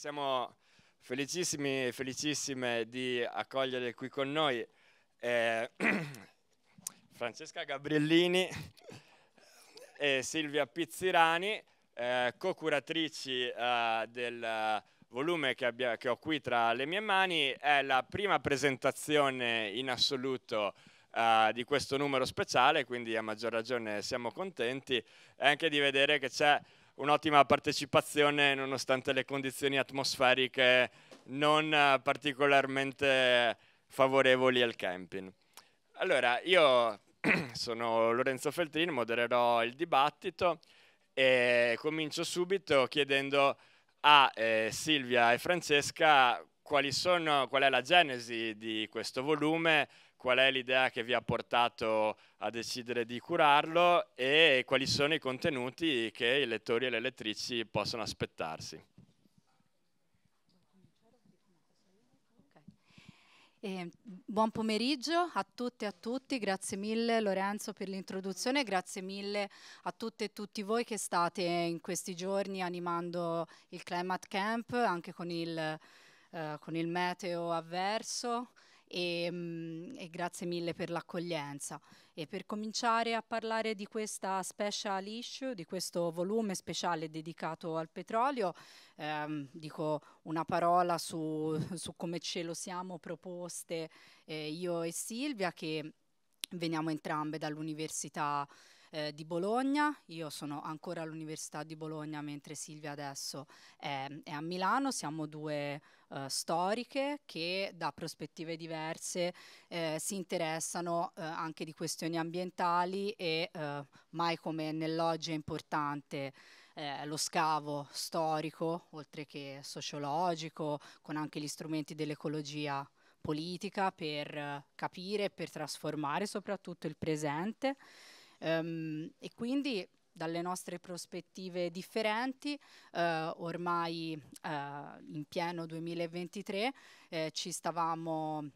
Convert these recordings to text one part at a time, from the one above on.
siamo felicissimi e felicissime di accogliere qui con noi eh, Francesca Gabriellini e Silvia Pizzirani, eh, co-curatrici eh, del volume che, abbia, che, ho qui tra le mie mani. È la prima presentazione in assoluto eh, di questo numero speciale, quindi a maggior ragione siamo contenti anche di vedere che c'è un'ottima partecipazione nonostante le condizioni atmosferiche non particolarmente favorevoli al camping. Allora, io sono Lorenzo Feltrin, modererò il dibattito e comincio subito chiedendo a eh, Silvia e Francesca sono, qual è la genesi di questo volume, qual è l'idea che vi ha portato a decidere di curarlo e quali sono i contenuti che i lettori e le lettrici possono aspettarsi. Eh, buon pomeriggio a tutte e a tutti, grazie mille Lorenzo per l'introduzione, grazie mille a tutte e tutti voi che state in questi giorni animando il Climate Camp anche con il, eh, con il meteo avverso e, mm, e grazie mille per l'accoglienza. E per cominciare a parlare di questa special issue, di questo volume speciale dedicato al petrolio, ehm, dico una parola su, su, come ce lo siamo proposte eh, io e Silvia, che veniamo entrambe dall'Università eh, di Bologna, io sono ancora all'Università di Bologna mentre Silvia adesso è, è a Milano, siamo due uh, storiche che da prospettive diverse eh, si interessano uh, anche di questioni ambientali e uh, mai come nell'oggi è importante eh, lo scavo storico, oltre che sociologico, con anche gli strumenti dell'ecologia politica per capire e per trasformare soprattutto il presente. Um, e quindi dalle nostre prospettive differenti, eh, ormai eh, in pieno 2023 eh, ci stavamo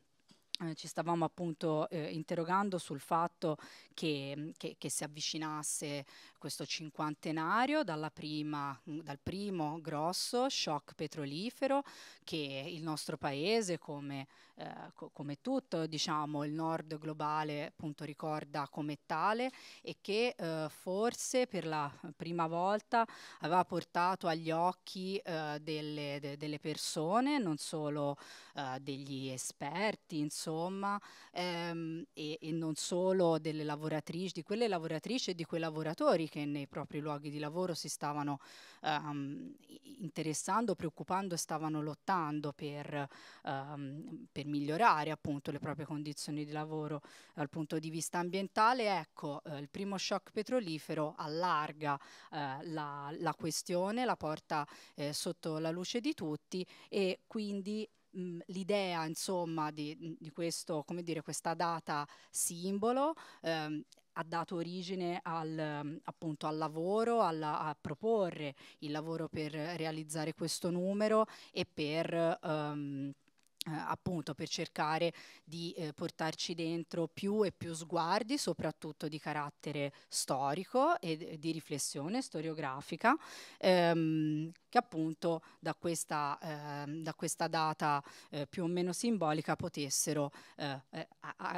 eh, ci stavamo appunto eh, interrogando sul fatto che, che, che, si avvicinasse questo cinquantenario prima, dal primo grosso shock petrolifero che il nostro paese, come, eh, co come tutto diciamo, il nord globale, appunto, ricorda come tale e che eh, forse per la prima volta aveva portato agli occhi eh, delle, de delle, persone, non solo degli esperti, insomma, ehm, e, e non solo delle lavoratrici, di quelle lavoratrici e di quei lavoratori che nei propri luoghi di lavoro si stavano um, interessando, preoccupando e stavano lottando per, um, per, migliorare appunto le proprie condizioni di lavoro dal punto di vista ambientale. Ecco, eh, il primo shock petrolifero allarga eh, la, la, questione, la porta eh, sotto la luce di tutti e quindi l'idea insomma di, di questo, come dire, questa data simbolo ehm, ha dato origine al, appunto, al lavoro, alla, a proporre il lavoro per realizzare questo numero e per um, eh, appunto per cercare di eh, portarci dentro più e più sguardi, soprattutto di carattere storico e di riflessione storiografica, ehm, che appunto da questa, eh, da questa data eh, più o meno simbolica potessero eh, eh,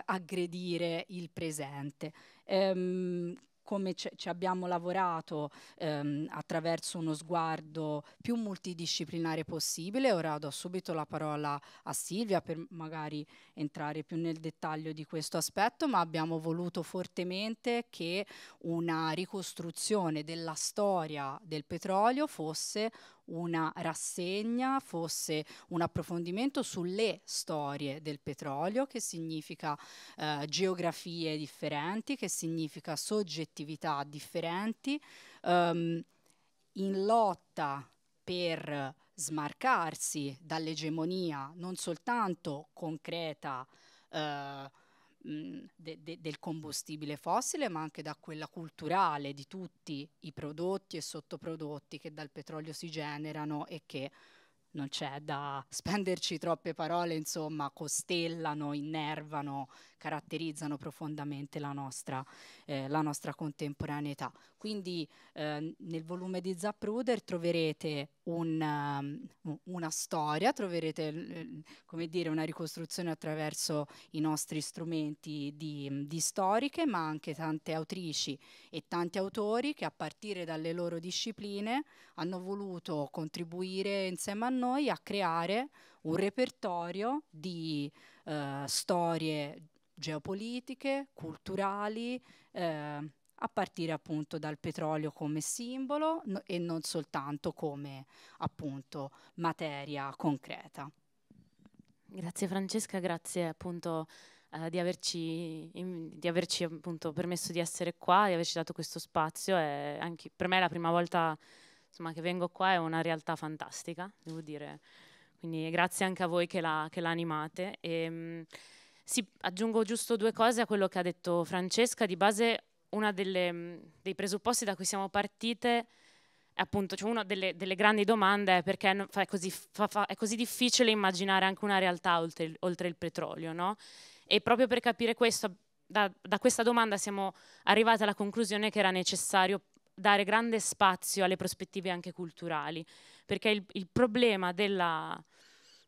aggredire il presente. Ehm, come ci abbiamo lavorato ehm, attraverso uno sguardo più multidisciplinare possibile. Ora do subito la parola a Silvia per magari entrare più nel dettaglio di questo aspetto, ma abbiamo voluto fortemente che una ricostruzione della storia del petrolio fosse una rassegna, fosse un approfondimento sulle storie del petrolio, che significa eh, geografie differenti, che significa soggettività differenti, ehm, in lotta per smarcarsi dall'egemonia non soltanto concreta eh, de, de, del combustibile fossile, ma anche da quella culturale di tutti i prodotti e sottoprodotti che dal petrolio si generano e che non c'è da spenderci troppe parole, insomma, costellano, innervano, caratterizzano profondamente la nostra, eh, la nostra contemporaneità. Quindi eh, nel volume di Zapruder troverete un, um, una storia, troverete come dire, una ricostruzione attraverso i nostri strumenti di, di, storiche, ma anche tante autrici e tanti autori che a partire dalle loro discipline hanno voluto contribuire insieme a noi a creare un repertorio di uh, storie geopolitiche, culturali, eh, a partire appunto dal petrolio come simbolo no, e non soltanto come appunto materia concreta. Grazie Francesca, grazie appunto eh, di averci, in, di averci appunto permesso di essere qua, di averci dato questo spazio e anche per me è la prima volta insomma, che vengo qua, è una realtà fantastica, devo dire. Quindi grazie anche a voi che la, che la animate. E, mh, sì, aggiungo giusto due cose a quello che ha detto Francesca. Di base uno dei presupposti da cui siamo partite è appunto, cioè una delle, delle, grandi domande è perché è così, fa, fa, è così, difficile immaginare anche una realtà oltre, oltre il petrolio, no? E proprio per capire questo, da, da questa domanda siamo arrivati alla conclusione che era necessario dare grande spazio alle prospettive anche culturali, perché il, il problema della,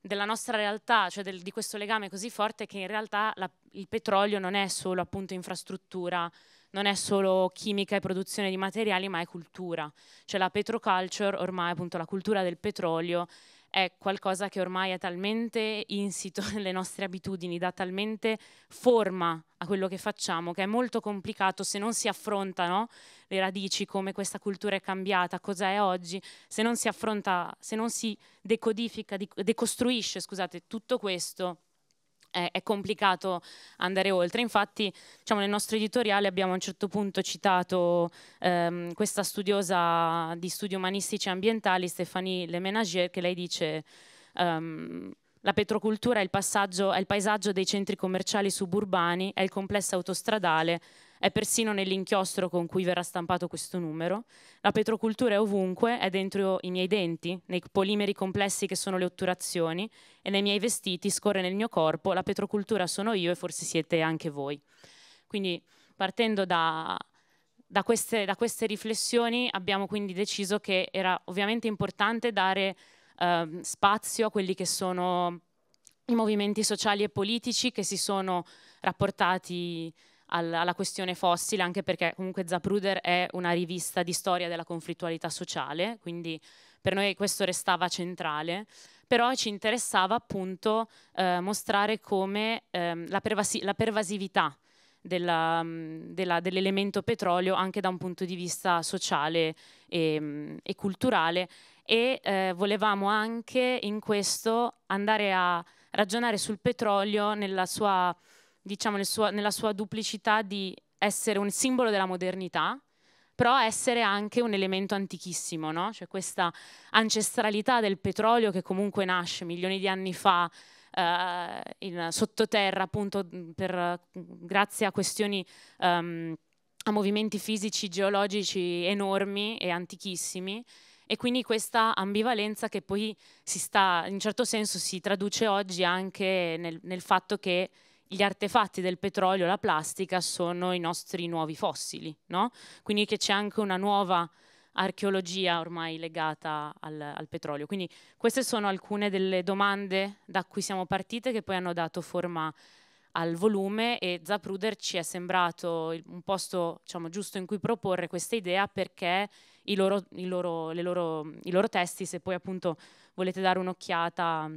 della nostra realtà, cioè del, di questo legame così forte che in realtà la, il petrolio non è solo appunto infrastruttura, non è solo chimica e produzione di materiali, ma è cultura. Cioè la petroculture, ormai appunto la cultura del petrolio, è qualcosa che ormai è talmente insito nelle nostre abitudini, dà talmente forma a quello che facciamo, che è molto complicato se non si affrontano le radici, come questa cultura è cambiata, cosa è oggi, se non si affronta, se non si decodifica, decostruisce, scusate, tutto questo è, complicato andare oltre. Infatti, diciamo, nel nostro editoriale abbiamo a un certo punto citato ehm, questa studiosa di studi umanistici e ambientali, Stéphanie Lemenager, che lei dice um, la petrocultura è il, è il paesaggio dei centri commerciali suburbani, è il complesso autostradale, è persino nell'inchiostro con cui verrà stampato questo numero. La petrocultura è ovunque, è dentro i miei denti, nei polimeri complessi che sono le otturazioni e nei miei vestiti, scorre nel mio corpo, la petrocultura sono io e forse siete anche voi. Quindi partendo da, da, queste, da queste, riflessioni abbiamo quindi deciso che era ovviamente importante dare eh, spazio a quelli che sono i movimenti sociali e politici che si sono rapportati al, alla questione fossile, anche perché comunque Zapruder è una rivista di storia della conflittualità sociale, quindi per noi questo restava centrale, però ci interessava appunto eh, mostrare come ehm, la, pervasi la, pervasività della, dell'elemento petrolio anche da un punto di vista sociale e, e culturale e eh, volevamo anche in questo andare a ragionare sul petrolio nella sua diciamo, nel suo, nella sua duplicità di essere un simbolo della modernità, però essere anche un elemento antichissimo, no? Cioè questa ancestralità del petrolio che comunque nasce milioni di anni fa eh, in sottoterra, appunto per, grazie a questioni, um, a movimenti fisici, geologici enormi e antichissimi. E quindi questa ambivalenza che poi si sta, in certo senso, si traduce oggi anche nel, nel fatto che gli artefatti del petrolio, la plastica, sono i nostri nuovi fossili, no? Quindi che c'è anche una nuova archeologia ormai legata al, al, petrolio. Quindi queste sono alcune delle domande da cui siamo partite che poi hanno dato forma al volume e Zapruder ci è sembrato un posto diciamo, giusto in cui proporre questa idea perché i loro, i, loro, loro, i loro testi, se poi appunto volete dare un'occhiata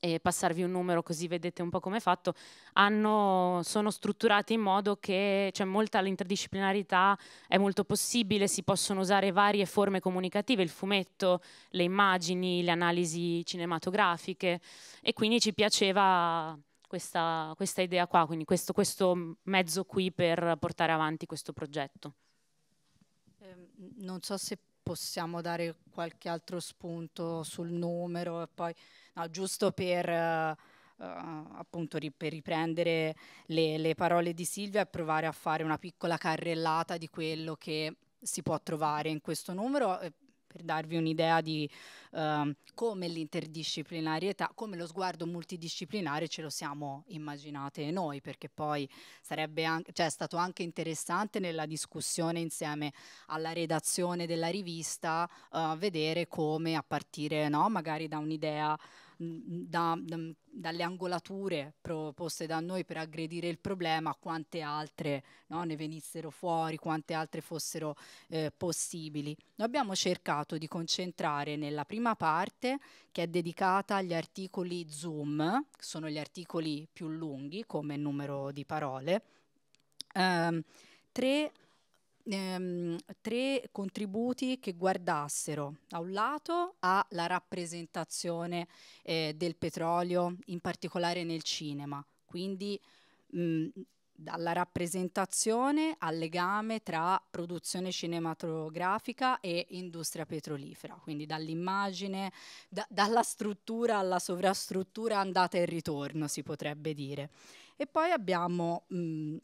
e passarvi un numero così vedete un po' come è fatto, hanno, sono strutturati in modo che c'è molta l'interdisciplinarità, è molto possibile, si possono usare varie forme comunicative, il fumetto, le immagini, le analisi cinematografiche e quindi ci piaceva questa, questa idea qua, quindi questo, questo mezzo qui per portare avanti questo progetto. Eh, non so se possiamo dare qualche altro spunto sul numero e poi no, giusto per, uh, appunto, ri- per riprendere le, le, parole di Silvia e provare a fare una piccola carrellata di quello che si può trovare in questo numero. Eh, per darvi un'idea di eh, come l'interdisciplinarietà, come lo sguardo multidisciplinare ce lo siamo immaginate noi, perché poi sarebbe anche, cioè stato anche interessante nella discussione insieme alla redazione della rivista eh, vedere come a partire no, magari da un'idea da, da, dalle angolature proposte da noi per aggredire il problema, quante altre no, ne venissero fuori, quante altre fossero eh, possibili. Noi abbiamo cercato di concentrare nella prima parte, che è dedicata agli articoli Zoom, che sono gli articoli più lunghi come numero di parole, ehm, tre ehm, tre contributi che guardassero da un lato alla rappresentazione eh, del petrolio, in particolare nel cinema, quindi mh, dalla rappresentazione al legame tra produzione cinematografica e industria petrolifera, quindi dall'immagine, da, dalla struttura alla sovrastruttura andata e ritorno, si potrebbe dire. E poi abbiamo mh,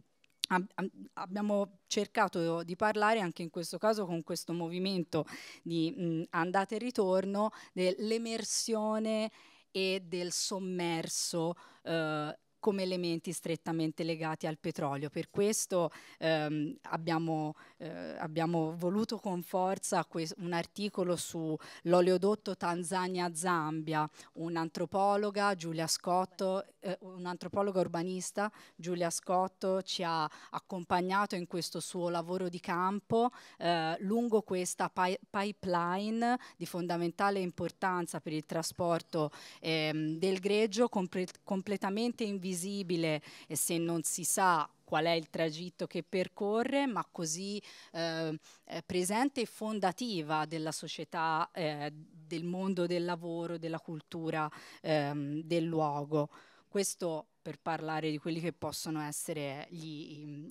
abbiamo cercato di parlare anche in questo caso con questo movimento di mh, andata e ritorno dell'emersione e del sommerso eh, come elementi strettamente legati al petrolio. Per questo ehm, abbiamo, eh, abbiamo, voluto con forza un articolo sull'oleodotto Tanzania-Zambia, un'antropologa, Giulia Scotto, eh, un'antropologa urbanista, Giulia Scotto, ci ha accompagnato in questo suo lavoro di campo eh, lungo questa pi pipeline di fondamentale importanza per il trasporto ehm, del greggio, comple completamente invisibile visibile e se non si sa qual è il tragitto che percorre, ma così eh, presente e fondativa della società, eh, del mondo del lavoro, della cultura ehm, del luogo. Questo per parlare di quelli che possono essere gli,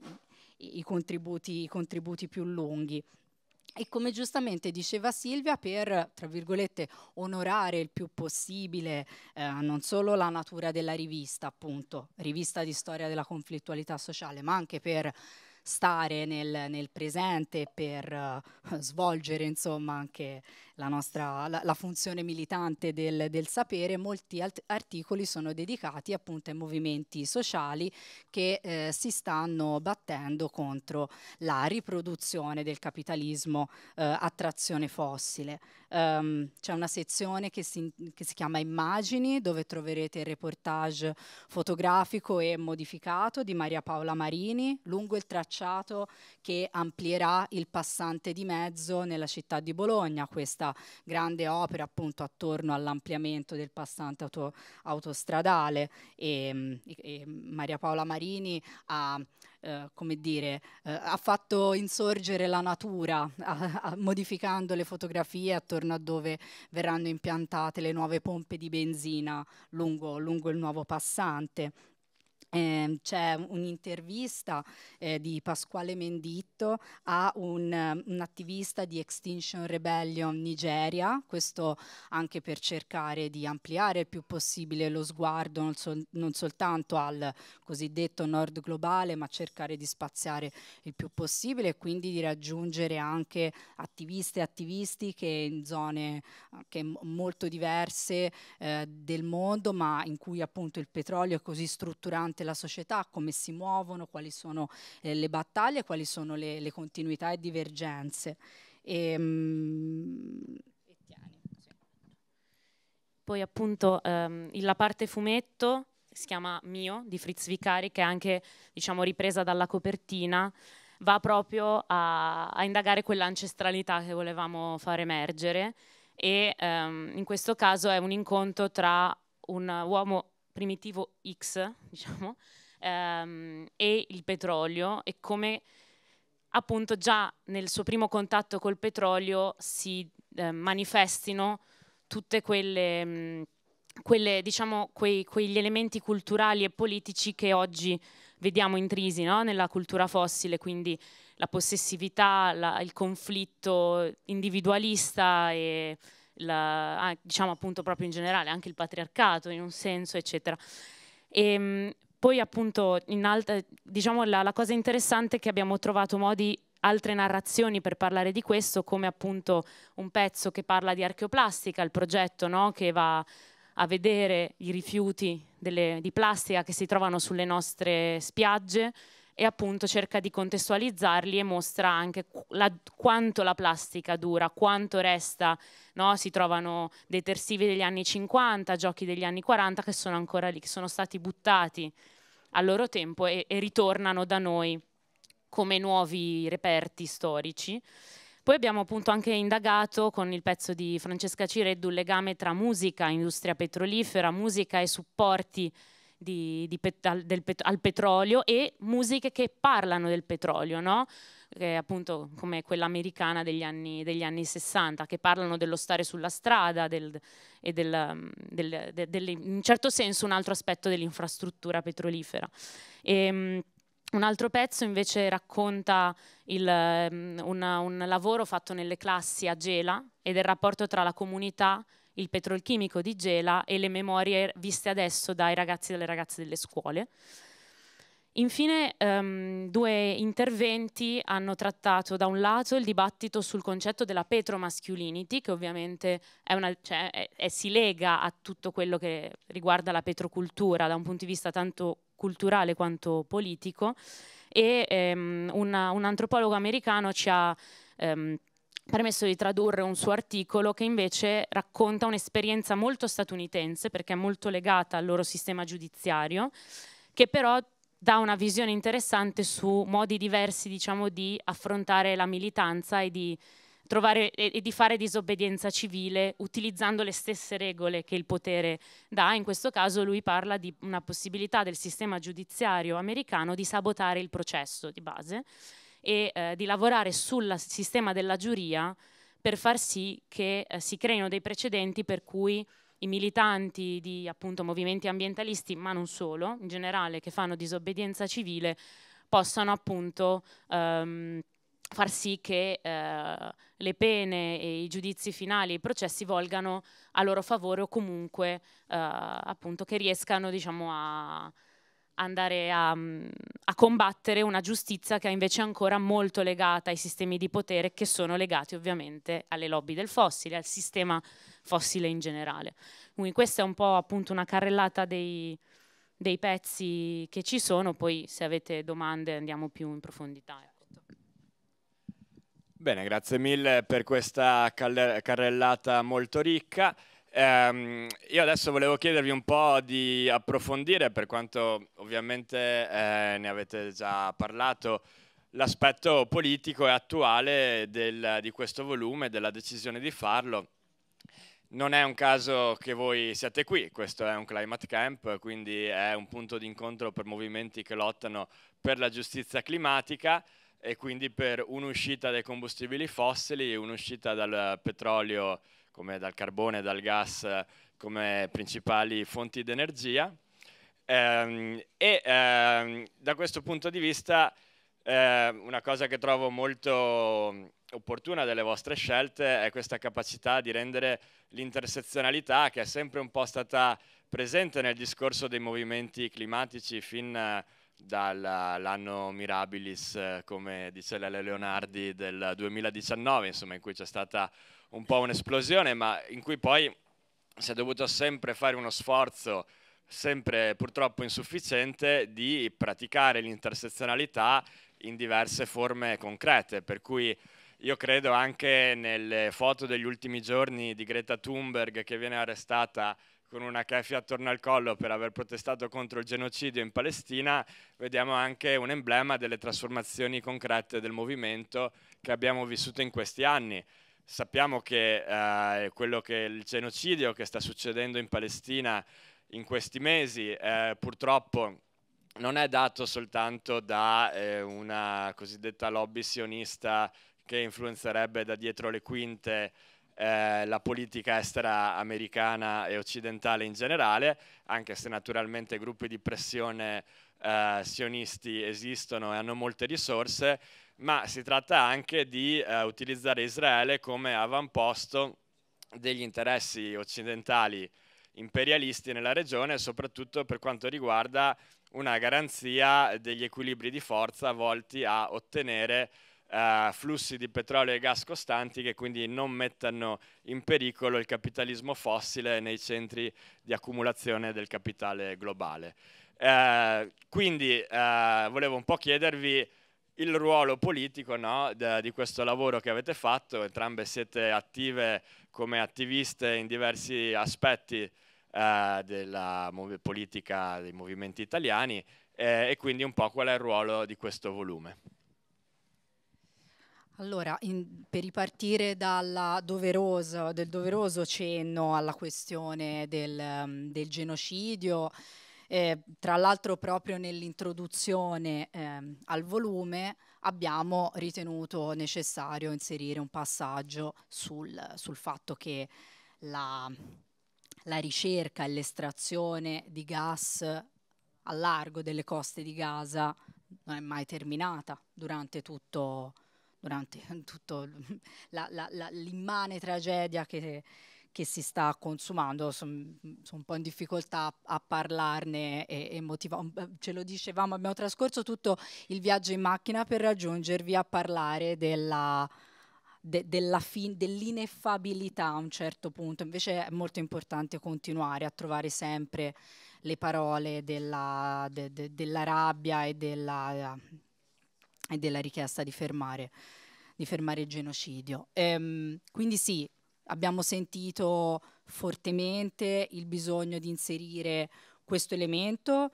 i, i, contributi, i contributi più lunghi. E come giustamente diceva Silvia, per, tra virgolette, onorare il più possibile eh, non solo la natura della rivista, appunto, rivista di storia della conflittualità sociale, ma anche per stare nel, nel presente, per uh, svolgere insomma anche la, nostra, la, la funzione militante del, del, sapere, molti articoli sono dedicati appunto ai movimenti sociali che eh, si stanno battendo contro la riproduzione del capitalismo eh, a trazione fossile. Um, c'è una sezione che si, che si, chiama Immagini, dove troverete il reportage fotografico e modificato di Maria Paola Marini, lungo il tracciato che amplierà il passante di mezzo nella città di Bologna. Questa questa grande opera appunto attorno all'ampliamento del passante auto, autostradale. E, e, Maria Paola Marini ha eh, come dire, eh, ha fatto insorgere la natura a, a, modificando le fotografie attorno a dove verranno impiantate le nuove pompe di benzina lungo, lungo il nuovo passante eh, c'è un'intervista eh, di Pasquale Menditto a un, un, attivista di Extinction Rebellion Nigeria, questo anche per cercare di ampliare il più possibile lo sguardo non, so, non soltanto al cosiddetto nord globale, ma cercare di spaziare il più possibile e quindi di raggiungere anche attiviste e attivisti che in zone che molto diverse eh, del mondo, ma in cui appunto il petrolio è così strutturante la società, come si muovono, quali sono eh, le battaglie, quali sono le, le continuità e divergenze. E, mm, Poi appunto ehm, la parte fumetto si chiama Mio di Fritz Vicari, che è anche diciamo, ripresa dalla copertina, va proprio a, a indagare quell'ancestralità che volevamo far emergere e ehm, in questo caso è un incontro tra un uomo primitivo X, diciamo, ehm, e il petrolio e come appunto già nel suo primo contatto col petrolio si eh, manifestino tutte quelle, mh, mm, quelle diciamo, quei, quegli elementi culturali e politici che oggi vediamo intrisi no? nella cultura fossile, quindi la possessività, la, il conflitto individualista e la, ah, diciamo appunto proprio in generale, anche il patriarcato in un senso, eccetera. E, ehm, poi appunto alta, diciamo la, la cosa interessante è che abbiamo trovato modi altre narrazioni per parlare di questo, come appunto un pezzo che parla di archeoplastica, il progetto no? che va a vedere i rifiuti delle, di plastica che si trovano sulle nostre spiagge e appunto cerca di contestualizzarli e mostra anche la, quanto la plastica dura, quanto resta, no? si trovano detersivi degli anni 50, giochi degli anni 40 che sono ancora lì, che sono stati buttati al loro tempo e, e ritornano da noi come nuovi reperti storici. Poi abbiamo appunto anche indagato con il pezzo di Francesca Cireddu il legame tra musica, industria petrolifera, musica e supporti di, di pet, al, del, al, petrolio e musiche che parlano del petrolio, no? che appunto come quella americana degli anni, degli anni 60, che parlano dello stare sulla strada del, e del, del, del, in certo senso un altro aspetto dell'infrastruttura petrolifera. E, ehm, un altro pezzo invece racconta il, um, un lavoro fatto nelle classi a Gela e del rapporto tra la comunità il petrolchimico di Gela e le memorie viste adesso dai ragazzi e dalle ragazze delle scuole. Infine, um, due interventi hanno trattato da un lato il dibattito sul concetto della petromasculinity, che ovviamente una, cioè, è, è, si lega a tutto quello che riguarda la petrocultura da un punto di vista tanto culturale quanto politico, e um, una, un antropologo americano ci ha um, permesso di tradurre un suo articolo che invece racconta un'esperienza molto statunitense perché è molto legata al loro sistema giudiziario, che però dà una visione interessante su modi diversi diciamo, di affrontare la militanza e di, trovare, e, e di fare disobbedienza civile utilizzando le stesse regole che il potere dà. In questo caso lui parla di una possibilità del sistema giudiziario americano di sabotare il processo di base e eh, di lavorare sul sistema della giuria per far sì che eh, si creino dei precedenti per cui i militanti di appunto, movimenti ambientalisti, ma non solo, in generale, che fanno disobbedienza civile, possano appunto ehm, far sì che eh, le pene e i giudizi finali, i processi volgano a loro favore o comunque eh, appunto che riescano diciamo, a, andare a, a, combattere una giustizia che è invece ancora molto legata ai sistemi di potere che sono legati ovviamente alle lobby del fossile, al sistema fossile in generale. Quindi questa è un po' appunto una carrellata dei, dei pezzi che ci sono, poi se avete domande andiamo più in profondità. Ecco. Bene, grazie mille per questa carrellata molto ricca. Um, io adesso volevo chiedervi un po' di approfondire, per quanto ovviamente eh, ne avete già parlato, l'aspetto politico e attuale del, di questo volume, della decisione di farlo. Non è un caso che voi siate qui, questo è un climate camp, quindi è un punto di incontro per movimenti che lottano per la giustizia climatica e quindi per un'uscita dai combustibili fossili un'uscita dal petrolio come dal carbone e dal gas come principali fonti di energia. Ehm, e ehm, da questo punto di vista eh, una cosa che trovo molto opportuna delle vostre scelte è questa capacità di rendere l'intersezionalità che è sempre un po' stata presente nel discorso dei movimenti climatici fin dall'anno Mirabilis, come dice Lele Leonardi, del 2019, insomma, in cui c'è stata un po' un'esplosione, ma in cui poi si è dovuto sempre fare uno sforzo, sempre purtroppo insufficiente, di praticare l'intersezionalità in diverse forme concrete, per cui io credo anche nelle foto degli ultimi giorni di Greta Thunberg che viene arrestata con una keffia attorno al collo per aver protestato contro il genocidio in Palestina, vediamo anche un emblema delle trasformazioni concrete del movimento che abbiamo vissuto in questi anni. Sappiamo che eh, quello che il genocidio che sta succedendo in Palestina in questi mesi eh, purtroppo non è dato soltanto da eh, una cosiddetta lobby sionista che influenzerebbe da dietro le quinte eh, la politica estera americana e occidentale in generale, anche se naturalmente gruppi di pressione eh, sionisti esistono e hanno molte risorse, ma si tratta anche di eh, utilizzare Israele come avamposto degli interessi occidentali imperialisti nella regione, soprattutto per quanto riguarda una garanzia degli equilibri di forza volti a ottenere eh, flussi di petrolio e gas costanti che quindi non mettano in pericolo il capitalismo fossile nei centri di accumulazione del capitale globale. Eh, quindi eh, volevo un po' chiedervi il ruolo politico no, di questo lavoro che avete fatto, entrambe siete attive come attiviste in diversi aspetti eh, della politica dei movimenti italiani eh, e quindi un po' qual è il ruolo di questo volume. Allora, in, per ripartire doveroso, del doveroso cenno alla questione del, del genocidio, eh, tra l'altro proprio nell'introduzione eh, al volume abbiamo ritenuto necessario inserire un passaggio sul, sul fatto che la, la ricerca e l'estrazione di gas a largo delle coste di Gaza non è mai terminata durante tutto durante tutto l'immane tragedia che, che, si sta consumando. Sono son un po' in difficoltà a, parlarne e, e motivare. Ce lo dicevamo, abbiamo trascorso tutto il viaggio in macchina per raggiungervi a parlare della, de, fin, dell'ineffabilità a un certo punto. Invece è molto importante continuare a trovare sempre le parole della, de, de, della rabbia e della, e della richiesta di fermare, di fermare il genocidio. Ehm, quindi sì, abbiamo sentito fortemente il bisogno di inserire questo elemento.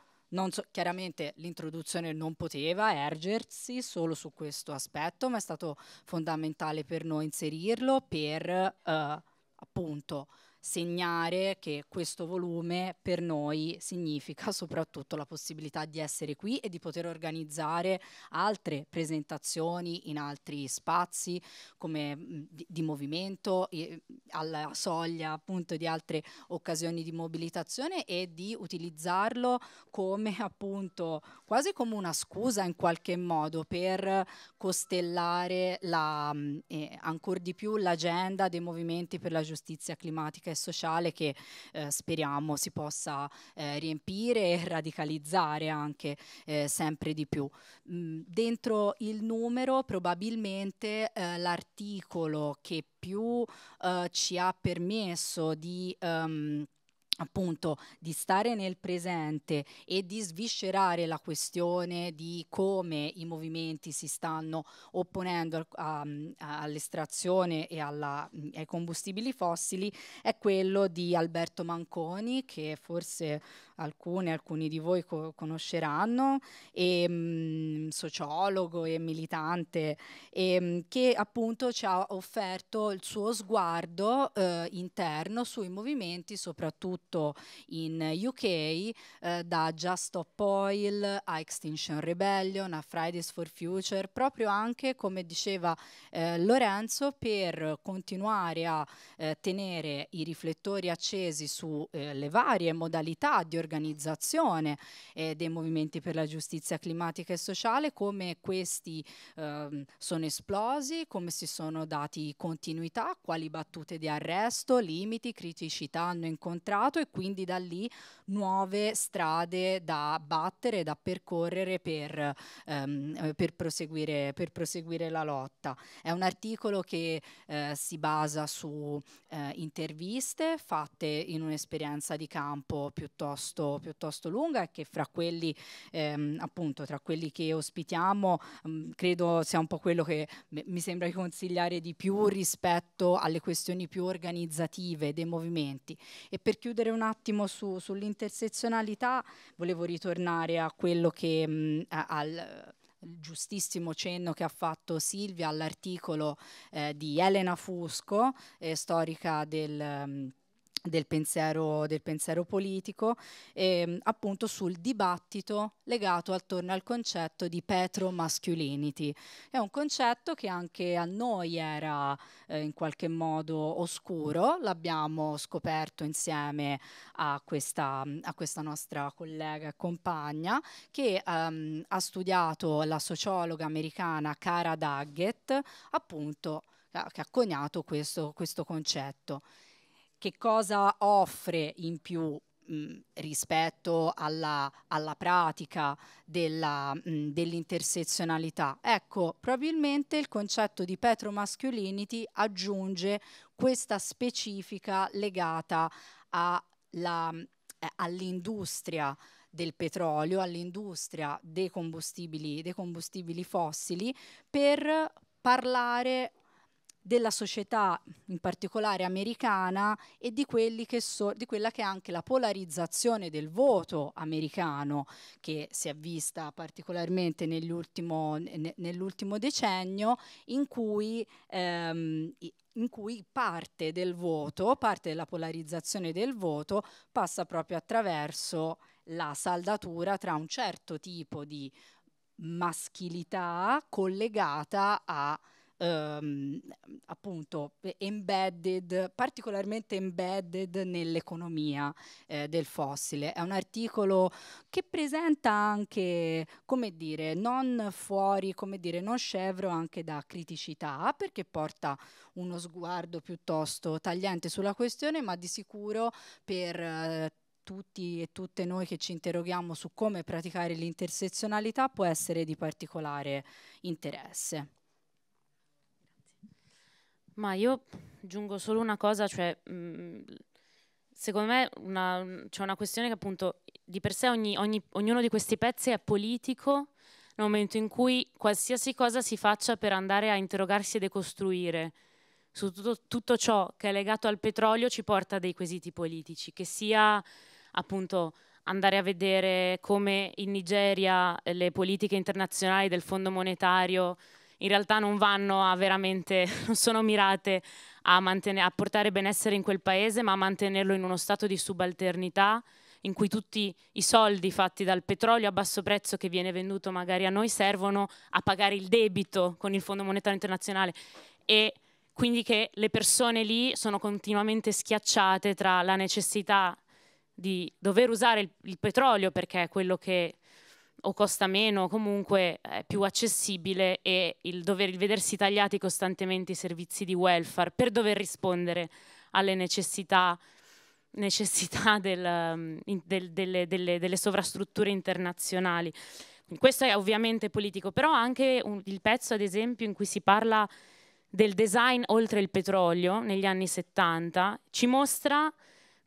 So, chiaramente l'introduzione non poteva ergersi solo su questo aspetto, ma è stato fondamentale per noi inserirlo per eh, appunto segnare che questo volume per noi significa soprattutto la possibilità di essere qui e di poter organizzare altre presentazioni in altri spazi come di, di movimento e, alla soglia appunto di altre occasioni di mobilitazione e di utilizzarlo come appunto quasi come una scusa in qualche modo per costellare la, eh, ancora di più l'agenda dei movimenti per la giustizia climatica e sociale che eh, speriamo si possa eh, riempire e radicalizzare anche eh, sempre di più. Mm, dentro il numero probabilmente eh, l'articolo che più eh, ci ha permesso di... Um, appunto di stare nel presente e di sviscerare la questione di come i movimenti si stanno opponendo a, a, all'estrazione e alla, ai combustibili fossili è quello di Alberto Manconi che forse alcune, alcuni di voi co- conosceranno, e, mh, mm, sociologo e militante, e, mh, che appunto ci ha offerto il suo sguardo eh, interno sui movimenti, soprattutto in UK, eh, da Just Stop Oil a Extinction Rebellion a Fridays for Future, proprio anche, come diceva eh, Lorenzo, per continuare a eh, tenere i riflettori accesi sulle eh, varie modalità di organizzazione organizzazione eh, dei movimenti per la giustizia climatica e sociale, come questi eh, sono esplosi, come si sono dati continuità, quali battute di arresto, limiti, criticità hanno incontrato e quindi da lì nuove strade da battere, da percorrere per, ehm, per, proseguire, per proseguire, la lotta. È un articolo che eh, si basa su eh, interviste fatte in un'esperienza di campo piuttosto, piuttosto lunga e che fra quelli, ehm, appunto, tra quelli che ospitiamo, mh, mm, credo sia un po' quello che mi sembra di consigliare di più rispetto alle questioni più organizzative dei movimenti. E per chiudere un attimo su, sull'intervista, intersezionalità volevo ritornare a quello che mh, al giustissimo cenno che ha fatto Silvia all'articolo eh, di Elena Fusco, eh, storica del... Mh, del pensiero, del pensiero politico, eh, appunto sul dibattito legato attorno al concetto di petro-masculinity. È un concetto che anche a noi era eh, in qualche modo oscuro, l'abbiamo scoperto insieme a questa, a questa nostra collega e compagna che ehm, ha studiato la sociologa americana Cara Daggett, appunto che ha coniato questo, questo concetto che cosa offre in più mh, rispetto alla, alla, pratica della, mh, dell'intersezionalità. Ecco, probabilmente il concetto di petromasculinity aggiunge questa specifica legata eh, all'industria del petrolio, all'industria dei dei combustibili fossili, per parlare della società, in particolare americana, e di, so, di, quella che è anche la polarizzazione del voto americano, che si è vista particolarmente nell'ultimo, nell'ultimo decennio, in cui, ehm, in cui parte del voto, parte della polarizzazione del voto, passa proprio attraverso la saldatura tra un certo tipo di maschilità collegata a ehm, appunto embedded, particolarmente embedded nell'economia eh, del fossile. È un articolo che presenta anche, come dire, non fuori, come dire, non scevro anche da criticità, perché porta uno sguardo piuttosto tagliente sulla questione, ma di sicuro per eh, tutti e tutte noi che ci interroghiamo su come praticare l'intersezionalità può essere di particolare interesse. Ma io aggiungo solo una cosa, cioè mm, secondo me c'è una questione che appunto di per sé ogni, ogni, ognuno di questi pezzi è politico nel momento in cui qualsiasi cosa si faccia per andare a interrogarsi e decostruire su tutto, tutto ciò che è legato al petrolio ci porta a dei quesiti politici, che sia appunto andare a vedere come in Nigeria le politiche internazionali del Fondo Monetario in realtà non vanno a veramente, non sono mirate a, a portare benessere in quel paese, ma a mantenerlo in uno stato di subalternità in cui tutti i soldi fatti dal petrolio a basso prezzo che viene venduto magari a noi servono a pagare il debito con il Fondo Monetario Internazionale. E quindi che le persone lì sono continuamente schiacciate tra la necessità di dover usare il, il petrolio perché è quello che o costa meno, comunque è più accessibile e il dover vedersi tagliati costantemente i servizi di welfare per dover rispondere alle necessità, necessità del, del, delle, delle, delle, sovrastrutture internazionali. Questo è ovviamente politico, però anche un, il pezzo, ad esempio, in cui si parla del design oltre il petrolio negli anni 70 ci mostra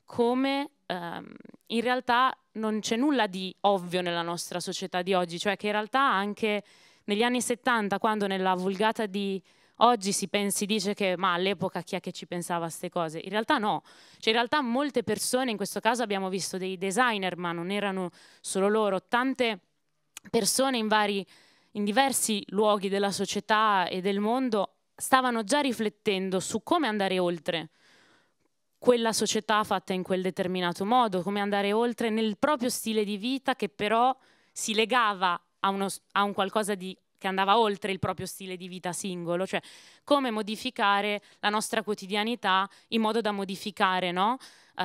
come ehm, in realtà non c'è nulla di ovvio nella nostra società di oggi, cioè che in realtà anche negli anni 70, quando nella vulgata di oggi si, pensi, si dice che ma all'epoca chi è che ci pensava a queste cose? In realtà no, cioè in realtà molte persone, in questo caso abbiamo visto dei designer, ma non erano solo loro, tante persone in, vari, in diversi luoghi della società e del mondo stavano già riflettendo su come andare oltre quella società fatta in quel determinato modo, come andare oltre nel proprio stile di vita che però si legava a, uno, a un qualcosa di, che andava oltre il proprio stile di vita singolo, cioè come modificare la nostra quotidianità in modo da modificare no? uh,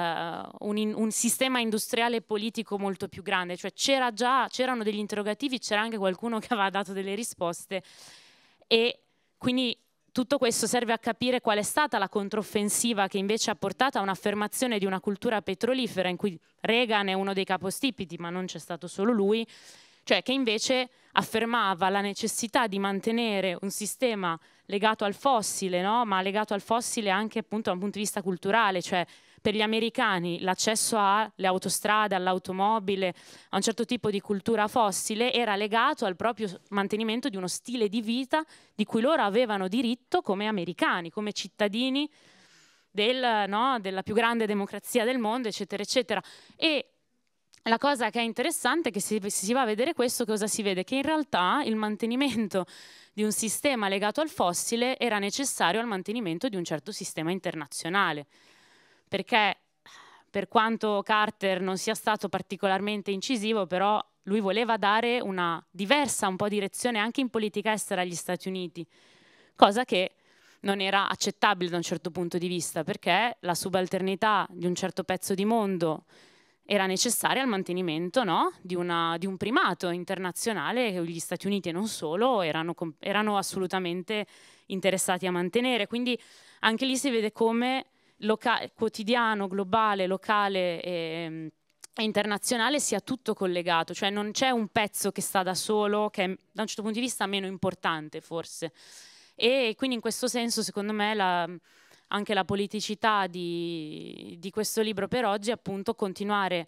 un, in, un, sistema industriale e politico molto più grande, cioè c'era già, c'erano degli interrogativi, c'era anche qualcuno che aveva dato delle risposte e quindi tutto questo serve a capire qual è stata la controffensiva che invece ha portato a un'affermazione di una cultura petrolifera in cui Reagan è uno dei capostipiti, ma non c'è stato solo lui, cioè che invece affermava la necessità di mantenere un sistema legato al fossile, no? ma legato al fossile anche appunto da un punto di vista culturale, cioè per gli americani l'accesso alle autostrade, all'automobile, a un certo tipo di cultura fossile era legato al proprio mantenimento di uno stile di vita di cui loro avevano diritto come americani, come cittadini del, no, della più grande democrazia del mondo, eccetera, eccetera. E la cosa che è interessante è che se si va a vedere questo, cosa si vede? Che in realtà il mantenimento di un sistema legato al fossile era necessario al mantenimento di un certo sistema internazionale perché per quanto Carter non sia stato particolarmente incisivo, però lui voleva dare una diversa un po' direzione anche in politica estera agli Stati Uniti, cosa che non era accettabile da un certo punto di vista, perché la subalternità di un certo pezzo di mondo era necessaria al mantenimento no? di, una, di, un primato internazionale che gli Stati Uniti e non solo erano, erano assolutamente interessati a mantenere. Quindi anche lì si vede come loca- quotidiano, globale, locale e, internazionale sia tutto collegato, cioè non c'è un pezzo che sta da solo, che è da un certo punto di vista meno importante forse. E quindi in questo senso, secondo me, la, anche la politicità di, di, questo libro per oggi è appunto continuare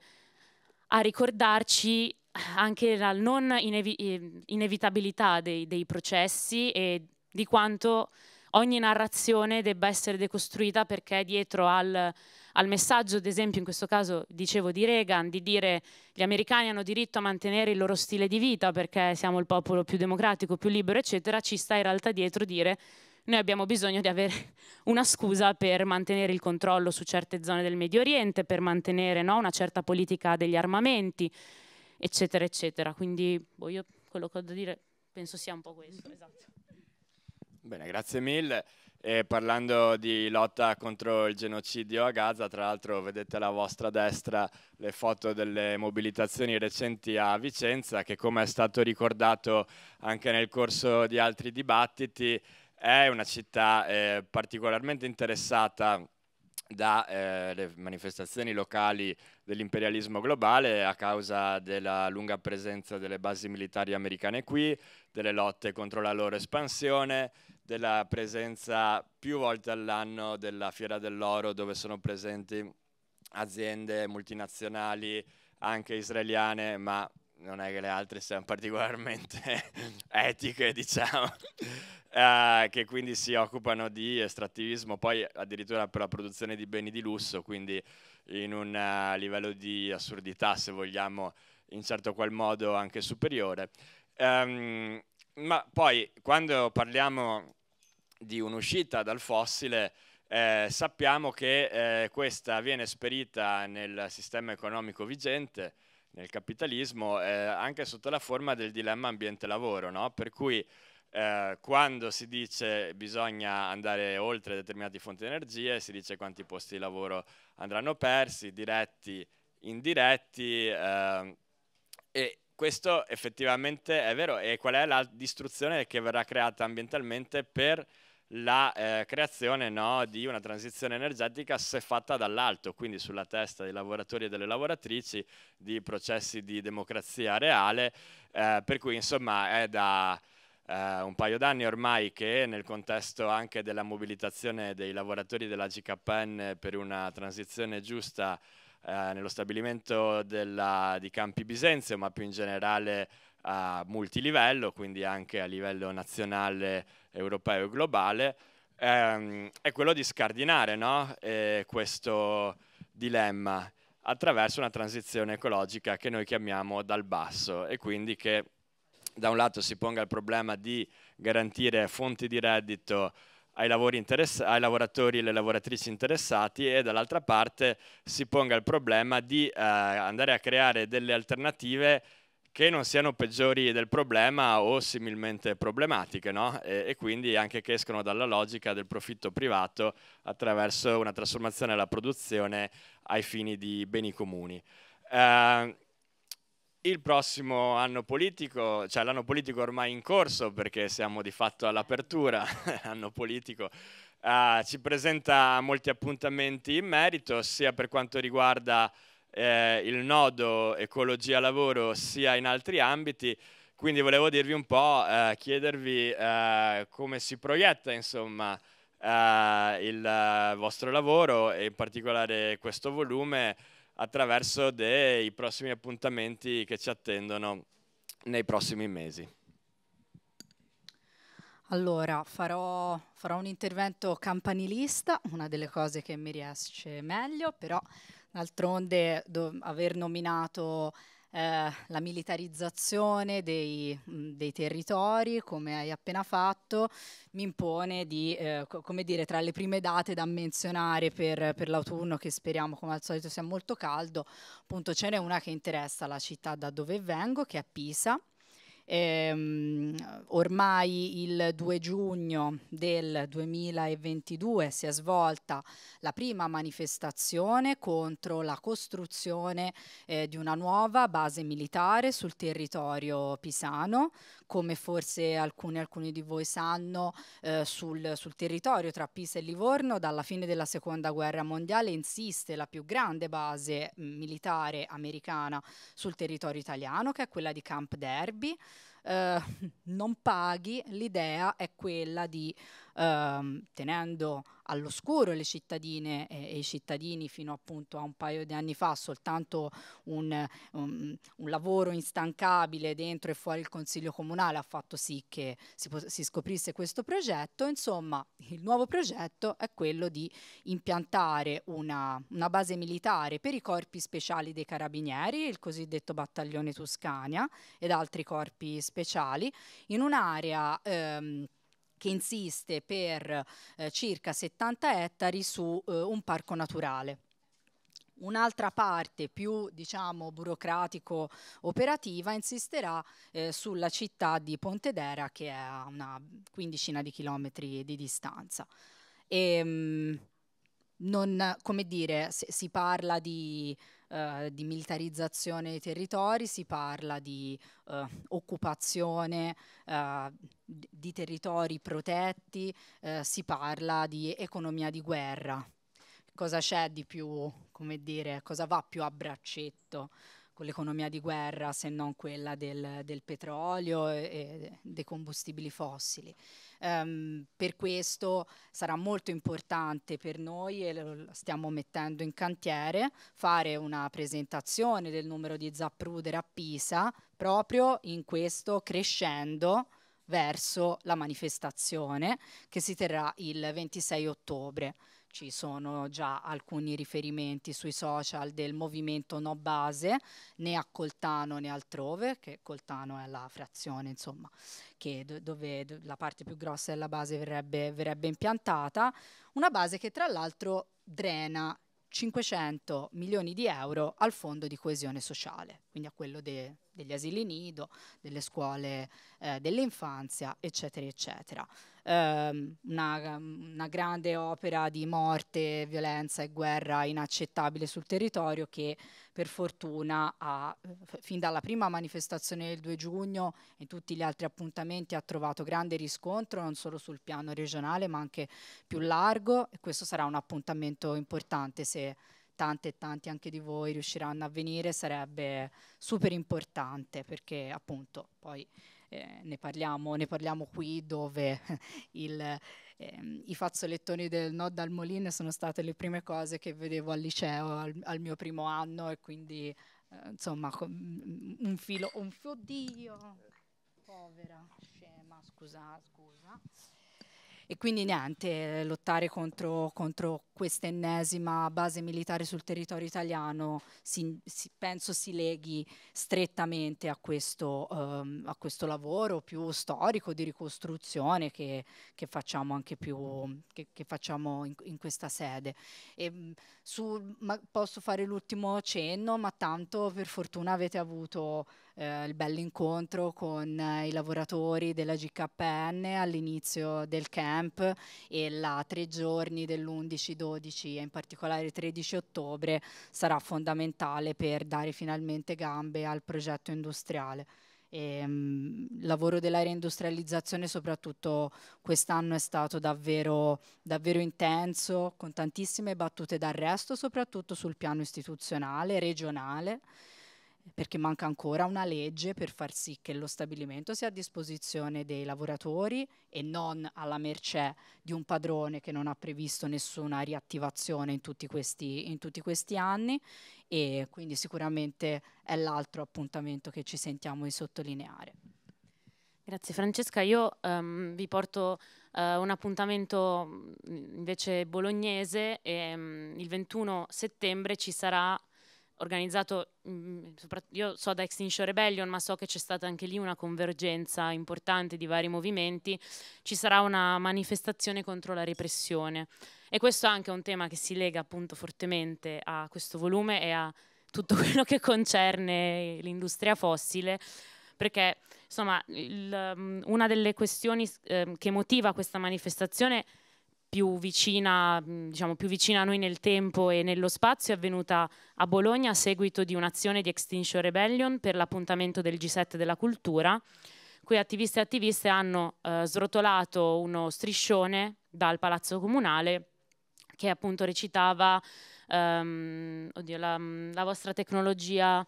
a ricordarci anche la non inevi inevitabilità dei, dei processi e di quanto ogni narrazione debba essere decostruita perché dietro al, al, messaggio, ad esempio in questo caso dicevo di Reagan, di dire gli americani hanno diritto a mantenere il loro stile di vita perché siamo il popolo più democratico, più libero, eccetera, ci sta in realtà dietro dire noi abbiamo bisogno di avere una scusa per mantenere il controllo su certe zone del Medio Oriente, per mantenere no, una certa politica degli armamenti, eccetera, eccetera. Quindi boh, io quello che ho da dire penso sia un po' questo. Esatto. Bene, grazie mille. E parlando di lotta contro il genocidio a Gaza, tra l'altro vedete alla vostra destra le foto delle mobilitazioni recenti a Vicenza, che come è stato ricordato anche nel corso di altri dibattiti, è una città eh, particolarmente interessata dalle eh, manifestazioni locali dell'imperialismo globale a causa della lunga presenza delle basi militari americane qui, delle lotte contro la loro espansione, della presenza più volte all'anno della Fiera dell'Oro dove sono presenti aziende multinazionali anche israeliane, ma non è che le altre siano particolarmente etiche, diciamo, eh, che quindi si occupano di estrattivismo, poi addirittura per la produzione di beni di lusso, quindi in un uh, livello di assurdità, se vogliamo, in certo qual modo anche superiore. Um, ma poi quando parliamo di un'uscita dal fossile, eh, sappiamo che eh, questa viene esperita nel sistema economico vigente, nel capitalismo, eh, anche sotto la forma del dilemma ambiente-lavoro, no? per cui eh, quando si dice bisogna andare oltre determinate fonti di energia, si dice quanti posti di lavoro andranno persi, diretti, indiretti, eh, e questo effettivamente è vero. E qual è la distruzione che verrà creata ambientalmente per la eh, creazione no, di una transizione energetica se fatta dall'alto, quindi sulla testa dei lavoratori e delle lavoratrici, di processi di democrazia reale, eh, per cui insomma è da eh, un paio d'anni ormai che nel contesto anche della mobilitazione dei lavoratori della GKN per una transizione giusta eh, nello stabilimento della, di Campi Bisenzio, ma più in generale a multilivello, quindi anche a livello nazionale, europeo e globale, ehm, è quello di scardinare no? eh, questo dilemma attraverso una transizione ecologica che noi chiamiamo dal basso e quindi che da un lato si ponga il problema di garantire fonti di reddito ai, ai, lavoratori e alle lavoratrici interessati e dall'altra parte si ponga il problema di eh, andare a creare delle alternative che non siano peggiori del problema o similmente problematiche, no? e, e, quindi anche che escono dalla logica del profitto privato attraverso una trasformazione della produzione ai fini di beni comuni. Eh, il prossimo anno politico, cioè l'anno politico ormai in corso perché siamo di fatto all'apertura, anno politico, eh, ci presenta molti appuntamenti in merito, sia per quanto riguarda eh, il nodo ecologia lavoro sia in altri ambiti. Quindi volevo dirvi un po', eh, chiedervi eh, come si proietta insomma eh, il vostro lavoro e in particolare questo volume attraverso dei prossimi appuntamenti che ci attendono nei prossimi mesi. Allora, farò, farò un intervento campanilista, una delle cose che mi riesce meglio, però D'altronde aver nominato eh, la militarizzazione dei, mh, dei, territori, come hai appena fatto, mi impone di, eh, co- come dire, tra le prime date da menzionare per, per, l'autunno, che speriamo come al solito sia molto caldo, appunto ce n'è una che interessa la città da dove vengo, che è Pisa, Ehm, ormai il 2 giugno del 2022 si è svolta la prima manifestazione contro la costruzione eh, di una nuova base militare sul territorio pisano. Come forse alcuni, alcuni di voi sanno, eh, sul, sul territorio tra Pisa e Livorno dalla fine della seconda guerra mondiale insiste la più grande base militare americana sul territorio italiano, che è quella di Camp Derby. Uh, non paghi, l'idea è quella di ehm, tenendo all'oscuro le cittadine e, e, i cittadini fino appunto a un paio di anni fa, soltanto un, un, un, lavoro instancabile dentro e fuori il Consiglio Comunale ha fatto sì che si, si scoprisse questo progetto. Insomma, il nuovo progetto è quello di impiantare una, una base militare per i corpi speciali dei carabinieri, il cosiddetto battaglione Tuscania ed altri corpi speciali, in un'area ehm, che insiste per eh, circa 70 ettari su eh, un parco naturale. Un'altra parte più diciamo burocratico operativa insisterà eh, sulla città di Pontedera che è a una quindicina di chilometri di distanza. E, ehm, mh, non, come dire, si parla di eh, di militarizzazione dei territori, si parla di eh, occupazione eh, di territori protetti, eh, si parla di economia di guerra. Cosa c'è di più, come dire, cosa va più a braccetto? Con l'economia di guerra se non quella del, del petrolio e, e, dei combustibili fossili. Um, per questo sarà molto importante per noi e lo stiamo mettendo in cantiere fare una presentazione del numero di Zapruder a Pisa proprio in questo crescendo verso la manifestazione che si terrà il 26 ottobre ci sono già alcuni riferimenti sui social del movimento No Base, né a Coltano né altrove, che Coltano è la frazione, insomma, che dove la parte più grossa della base verrebbe, verrebbe impiantata, una base che tra l'altro drena 500 milioni di euro al fondo di coesione sociale, quindi a quello de, degli asili nido, delle scuole eh, dell'infanzia, eccetera, eccetera. Ehm, una, una, grande opera di morte, violenza e guerra inaccettabile sul territorio che per fortuna ha, fin dalla prima manifestazione del 2 giugno e tutti gli altri appuntamenti ha trovato grande riscontro non solo sul piano regionale ma anche più largo e questo sarà un appuntamento importante se tante e tanti anche di voi riusciranno a venire sarebbe super importante perché appunto poi eh, ne, parliamo, ne, parliamo, qui dove il, eh, i fazzolettoni del Nod al Molin sono state le prime cose che vedevo al liceo al, al mio primo anno e quindi eh, insomma un filo, un oddio, povera scema, scusa, scusa. E quindi niente, lottare contro, contro questa ennesima base militare sul territorio italiano si, si, penso si leghi strettamente a questo, um, a questo, lavoro più storico di ricostruzione che, che facciamo anche più che, che facciamo in, in, questa sede. E, su, posso fare l'ultimo cenno, ma tanto per fortuna avete avuto eh, il bell'incontro con eh, i lavoratori della GKN all'inizio del camp e la tre giorni dell'11-12 e in particolare il 13 ottobre sarà fondamentale per dare finalmente gambe al progetto industriale. Il lavoro della reindustrializzazione soprattutto quest'anno è stato davvero, davvero intenso, con tantissime battute d'arresto, soprattutto sul piano istituzionale, regionale perché manca ancora una legge per far sì che lo stabilimento sia a disposizione dei lavoratori e non alla mercé di un padrone che non ha previsto nessuna riattivazione in tutti questi, in tutti questi anni e quindi sicuramente è l'altro appuntamento che ci sentiamo di sottolineare. Grazie Francesca, io um, vi porto uh, un appuntamento mm, invece bolognese e um, il 21 settembre ci sarà organizzato, mm, io so da Extinction Rebellion, ma so che c'è stata anche lì una convergenza importante di vari movimenti, ci sarà una manifestazione contro la repressione. E questo è anche un tema che si lega appunto fortemente a questo volume e a tutto quello che concerne l'industria fossile, perché insomma il, mm, una delle questioni eh, che motiva questa manifestazione più vicina, diciamo, più vicina a noi nel tempo e nello spazio è avvenuta a Bologna a seguito di un'azione di Extinction Rebellion per l'appuntamento del G7 della cultura, cui attivisti e attiviste hanno eh, srotolato uno striscione dal Palazzo Comunale che appunto recitava um, oddio, la, la, vostra tecnologia.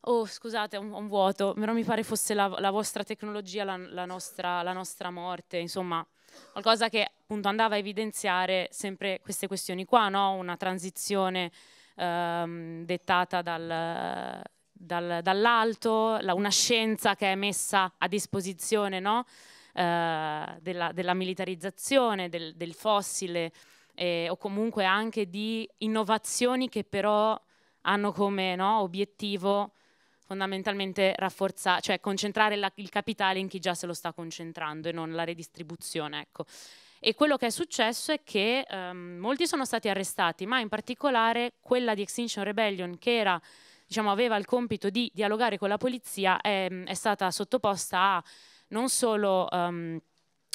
Oh scusate ho un, un, vuoto però mi pare fosse la, la vostra tecnologia la, nostra, la nostra morte insomma qualcosa che appunto andava a evidenziare sempre queste questioni qua no? una transizione um, dettata dal, dal, dall'alto la, una scienza che è messa a disposizione no? uh, della, della, militarizzazione del, del fossile eh, o comunque anche di innovazioni che però hanno come no, obiettivo fondamentalmente rafforzare, cioè concentrare la, il capitale in chi già se lo sta concentrando e non la redistribuzione. Ecco. E quello che è successo è che um, molti sono stati arrestati, ma in particolare quella di Extinction Rebellion, che era, diciamo, aveva il compito di dialogare con la polizia, è, è stata sottoposta a non solo um, eh,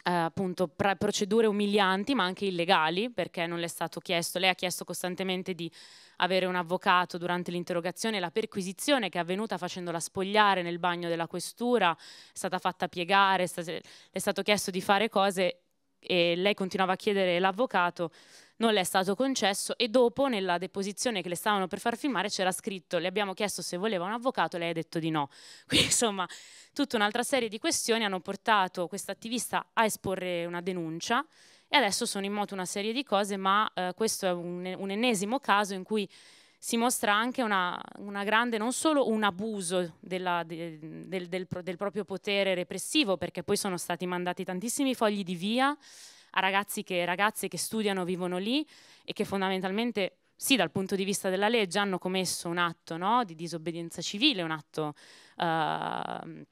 appunto procedure umilianti ma anche illegali perché non le è stato chiesto, lei ha chiesto costantemente di avere un avvocato durante l'interrogazione, la perquisizione che è avvenuta facendola spogliare nel bagno della questura, è stata fatta piegare, è stato chiesto di fare cose e lei continuava a chiedere l'avvocato, non le è stato concesso e dopo nella deposizione che le stavano per far filmare c'era scritto le abbiamo chiesto se voleva un avvocato, lei ha detto di no. Quindi insomma tutta un'altra serie di questioni hanno portato questa attivista a esporre una denuncia e adesso sono in moto una serie di cose, ma eh, questo è un, un, ennesimo caso in cui si mostra anche una, una grande, non solo un abuso della, de, del, del, del proprio potere repressivo, perché poi sono stati mandati tantissimi fogli di via a ragazzi che, ragazze che studiano, vivono lì e che fondamentalmente sì, dal punto di vista della legge hanno commesso un atto no, di disobbedienza civile, un atto uh,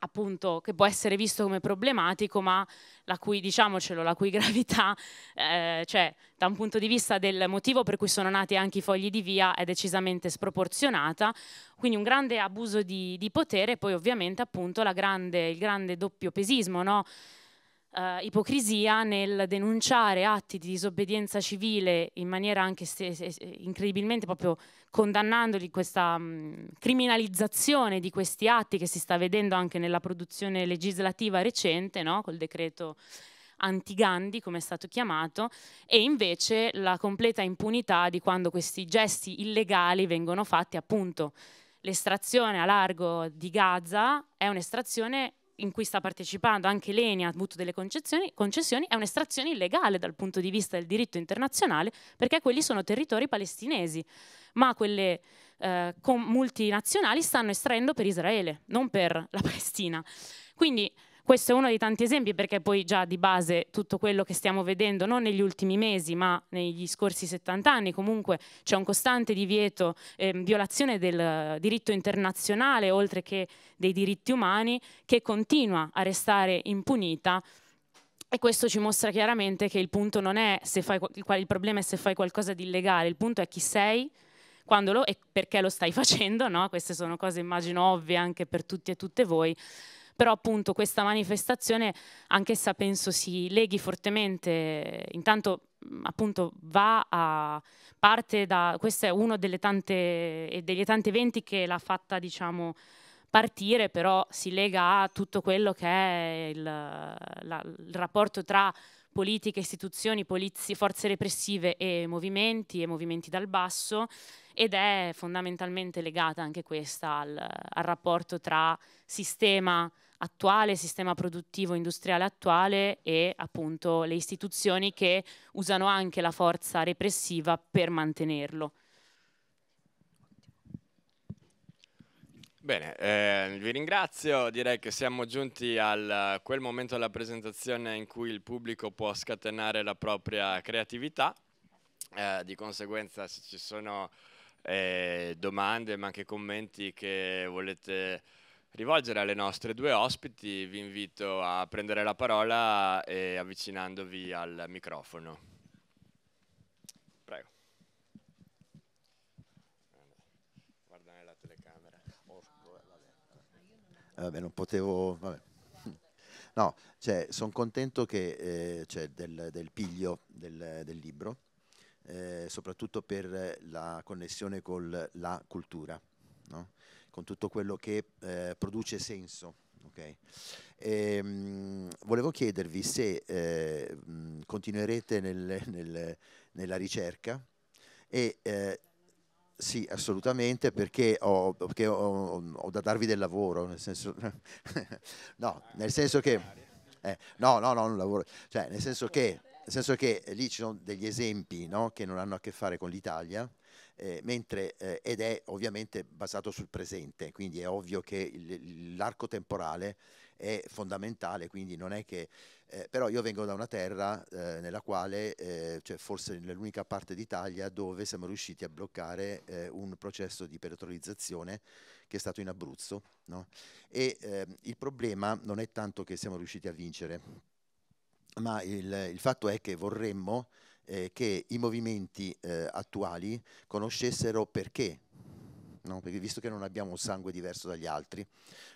appunto che può essere visto come problematico, ma la cui, diciamocelo, la cui gravità, eh, cioè da un punto di vista del motivo per cui sono nati anche i fogli di via, è decisamente sproporzionata. Quindi un grande abuso di, di potere, poi ovviamente appunto grande, il grande doppio pesismo, no? Uh, ipocrisia nel denunciare atti di disobbedienza civile in maniera anche se, incredibilmente proprio condannandoli questa mh, criminalizzazione di questi atti che si sta vedendo anche nella produzione legislativa recente, no? col decreto anti-Gandhi, come è stato chiamato, e invece la completa impunità di quando questi gesti illegali vengono fatti appunto l'estrazione a largo di Gaza è un'estrazione in cui sta partecipando anche l'ENI ha avuto delle concessioni, concessioni, è un'estrazione illegale dal punto di vista del diritto internazionale perché quelli sono territori palestinesi, ma quelle eh, multinazionali stanno estraendo per Israele, non per la Palestina. Quindi questo è uno dei tanti esempi perché poi già di base tutto quello che stiamo vedendo, non negli ultimi mesi ma negli scorsi 70 anni, comunque c'è un costante divieto, eh, violazione del diritto internazionale oltre che dei diritti umani che continua a restare impunita e questo ci mostra chiaramente che il punto non è se fai, il problema è se fai qualcosa di illegale, il punto è chi sei, quando lo, e perché lo stai facendo, no? queste sono cose immagino ovvie anche per tutti e tutte voi, però appunto questa manifestazione anch'essa penso si leghi fortemente, intanto appunto va a parte da, questo è uno delle tante, degli tanti eventi che l'ha fatta diciamo partire, però si lega a tutto quello che è il, la, il rapporto tra politiche, istituzioni, polizie, forze repressive e movimenti e movimenti dal basso ed è fondamentalmente legata anche questa al, al rapporto tra sistema attuale, sistema produttivo industriale attuale e appunto le istituzioni che usano anche la forza repressiva per mantenerlo. Bene, eh, vi ringrazio, direi che siamo giunti a quel momento della presentazione in cui il pubblico può scatenare la propria creatività, eh, di conseguenza se ci sono eh, domande ma anche commenti che volete rivolgere alle nostre due ospiti, vi invito a prendere la parola e avvicinandovi al microfono. Prego. Guarda nella telecamera. Oh, vabbè, non potevo... Vabbè. No, cioè, sono contento che, eh, cioè, del, del, piglio del, del libro, eh, soprattutto per la connessione con la cultura, no? Con tutto quello che eh, produce senso. Okay? E, mh, mm, volevo chiedervi se eh, mh, continuerete nel, nel, nella ricerca e eh, sì, assolutamente, perché, ho, perché ho, ho, da darvi del lavoro, nel senso, no, nel senso che, eh, no, no, no, non lavoro, cioè, nel senso che, nel senso che lì ci sono degli esempi no, che non hanno a che fare con l'Italia, eh, mentre, eh, ed è ovviamente basato sul presente, quindi è ovvio che l'arco temporale è fondamentale, quindi non è che eh, però io vengo da una terra eh, nella quale, eh, cioè forse nell'unica parte d'Italia dove siamo riusciti a bloccare eh, un processo di petrolizzazione che è stato in Abruzzo. No? E ehm, il problema non è tanto che siamo riusciti a vincere, ma il, il fatto è che vorremmo eh, che i movimenti eh, attuali conoscessero perché No? perché visto che non abbiamo un sangue diverso dagli altri,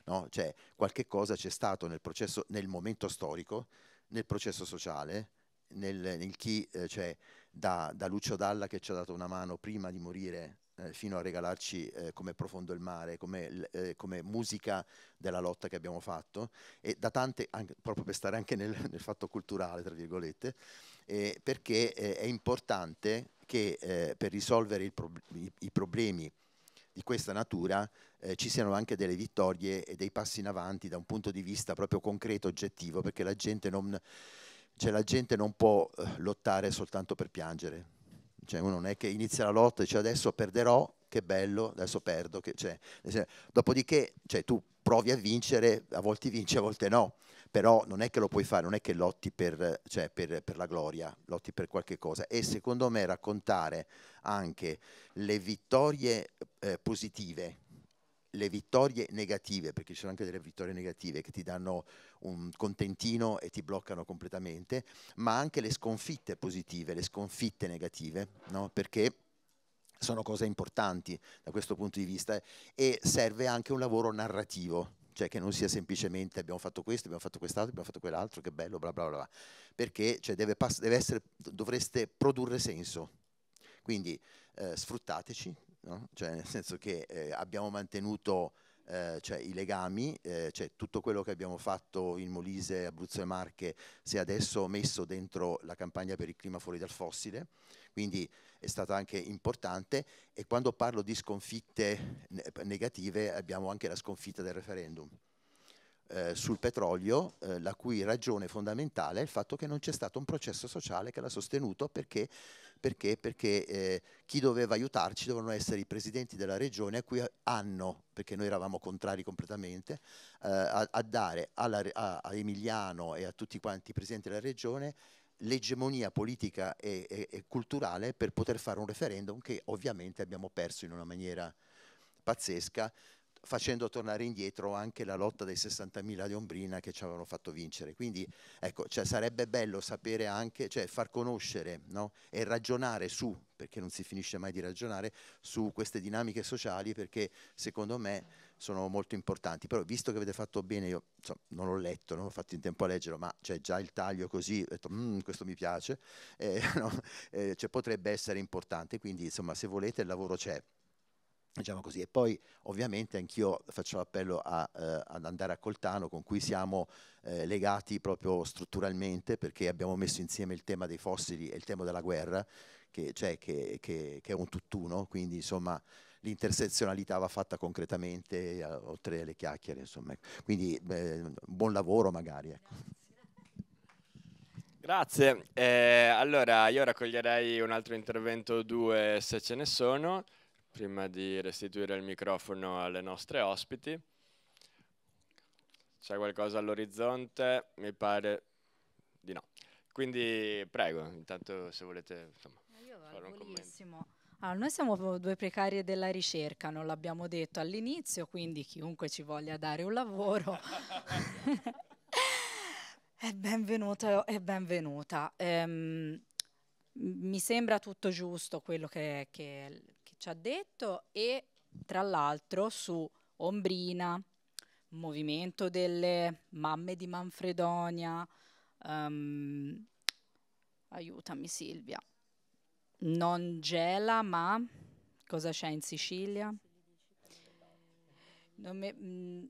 no? cioè, qualche cosa c'è stato nel, processo, nel momento storico, nel processo sociale, nel, nel chi, eh, cioè, da, da, Lucio Dalla che ci ha dato una mano prima di morire eh, fino a regalarci eh, come Profondo il mare, come, eh, come, musica della lotta che abbiamo fatto, e da tante, anche, proprio per stare anche nel, nel fatto culturale, tra virgolette, eh, perché eh, è importante che per risolvere pro- i, i problemi di questa natura eh, ci siano anche delle vittorie e dei passi in avanti da un punto di vista proprio concreto, oggettivo, perché la gente non, cioè la gente non può eh, lottare soltanto per piangere. Cioè uno non è che inizia la lotta e dice adesso perderò, che bello, adesso perdo. Che, cioè, dopodiché cioè, tu provi a vincere, a volte vinci, a volte no però non è che lo puoi fare, non è che lotti per, cioè per, per, la gloria, lotti per qualche cosa. E secondo me raccontare anche le vittorie eh, positive, le vittorie negative, perché ci sono anche delle vittorie negative che ti danno un contentino e ti bloccano completamente, ma anche le sconfitte positive, le sconfitte negative, no? perché sono cose importanti da questo punto di vista e serve anche un lavoro narrativo cioè che non sia semplicemente abbiamo fatto questo, abbiamo fatto quest'altro, abbiamo fatto quell'altro, che bello, bla bla bla, perché cioè, deve deve essere, dovreste produrre senso. Quindi eh, sfruttateci, no? cioè, nel senso che eh, abbiamo mantenuto eh, cioè, i legami, eh, cioè, tutto quello che abbiamo fatto in Molise, Abruzzo e Marche si è adesso messo dentro la campagna per il clima fuori dal fossile, quindi è stata anche importante e quando parlo di sconfitte negative abbiamo anche la sconfitta del referendum. Eh, sul petrolio, eh, la cui ragione fondamentale è il fatto che non c'è stato un processo sociale che l'ha sostenuto perché, perché, perché eh, chi doveva aiutarci dovevano essere i presidenti della regione a cui hanno, perché noi eravamo contrari completamente, eh, a, a, dare alla, a, a Emiliano e a tutti quanti i presidenti della regione l'egemonia politica e, e, e, culturale per poter fare un referendum che ovviamente abbiamo perso in una maniera pazzesca, facendo tornare indietro anche la lotta dei 60.000 di Ombrina che ci avevano fatto vincere. Quindi ecco, cioè, sarebbe bello sapere anche, cioè far conoscere no? e ragionare su, perché non si finisce mai di ragionare, su queste dinamiche sociali perché secondo me sono molto importanti. Però visto che avete fatto bene, io insomma, non l'ho letto, non ho fatto in tempo a leggerlo, ma c'è già il taglio così, ho detto mm, questo mi piace, eh, no? eh, cioè, potrebbe essere importante, quindi insomma se volete il lavoro c'è. Diciamo così. E poi ovviamente anch'io faccio l'appello a, eh, ad andare a Coltano con cui siamo eh, legati proprio strutturalmente perché abbiamo messo insieme il tema dei fossili e il tema della guerra che, cioè, che, che, che è un tutt'uno, quindi insomma l'intersezionalità va fatta concretamente, eh, oltre alle chiacchiere, insomma. Quindi beh, buon lavoro magari. Ecco. Grazie. Eh, allora, io raccoglierei un altro intervento o due se ce ne sono, prima di restituire il microfono alle nostre ospiti. C'è qualcosa all'orizzonte? Mi pare di no. Quindi prego, intanto se volete insomma, fare un commento. Allora, noi siamo due precarie della ricerca, non l'abbiamo detto all'inizio, quindi chiunque ci voglia dare un lavoro è benvenuto e benvenuta. Ehm, mi sembra tutto giusto quello che, che ci ha detto e tra l'altro su Ombrina, movimento delle mamme di Manfredonia, um, aiutami Silvia, non gela ma cosa c'è in Sicilia? Me, mm,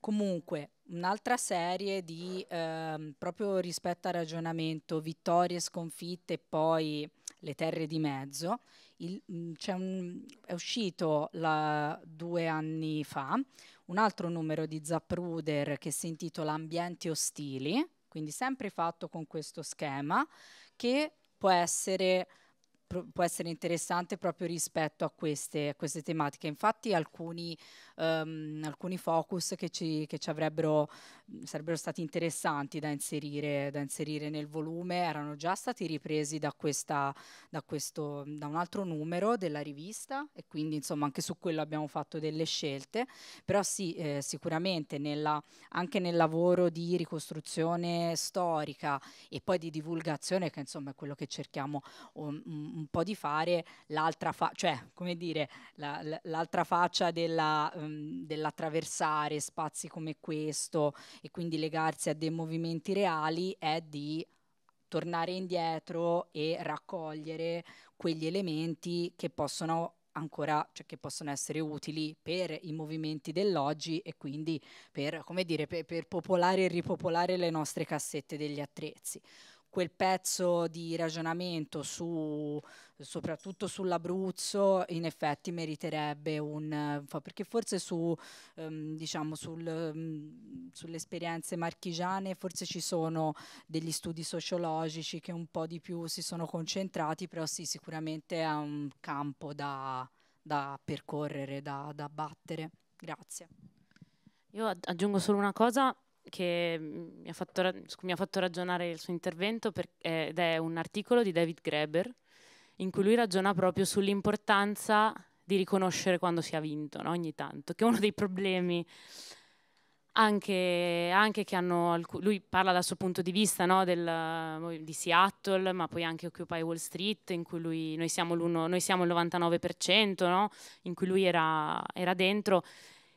comunque un'altra serie di ehm, proprio rispetto al ragionamento vittorie, sconfitte e poi le terre di mezzo. Il, mh, un, è uscito la, due anni fa un altro numero di Zapruder che si intitola Ambienti ostili, quindi sempre fatto con questo schema, che può essere può essere interessante proprio rispetto a queste, a queste tematiche. Infatti alcuni, um, alcuni focus che ci, che ci avrebbero, sarebbero stati interessanti da inserire, da inserire, nel volume. Erano già stati ripresi da, questa, da, questo, da un altro numero della rivista e quindi insomma anche su quello abbiamo fatto delle scelte, però sì, eh, sicuramente nella, anche nel lavoro di ricostruzione storica e poi di divulgazione, che insomma è quello che cerchiamo un, un po' di fare l'altra faccia, cioè come dire, la, l'altra faccia della, um, dell'attraversare spazi come questo e quindi legarsi a dei movimenti reali è di tornare indietro e raccogliere quegli elementi che possono ancora, cioè che possono essere utili per i movimenti dell'oggi e quindi per, come dire, per, per popolare e ripopolare le nostre cassette degli attrezzi quel pezzo di ragionamento su, soprattutto sull'Abruzzo in effetti meriterebbe un perché forse su um, diciamo sul, um, sulle esperienze marchigiane forse ci sono degli studi sociologici che un po' di più si sono concentrati però sì sicuramente è un campo da, da percorrere da, da battere. Grazie. Io aggiungo solo una cosa che mi ha, fatto, mi ha fatto ragionare il suo intervento per, eh, ed è un articolo di David Graeber in cui lui ragiona proprio sull'importanza di riconoscere quando si ha vinto, no? ogni tanto, che è uno dei problemi anche, anche che hanno, lui parla dal suo punto di vista no? Del, di Seattle, ma poi anche Occupy Wall Street, in cui lui, noi, siamo noi siamo il 99%, no? in cui lui era, era dentro,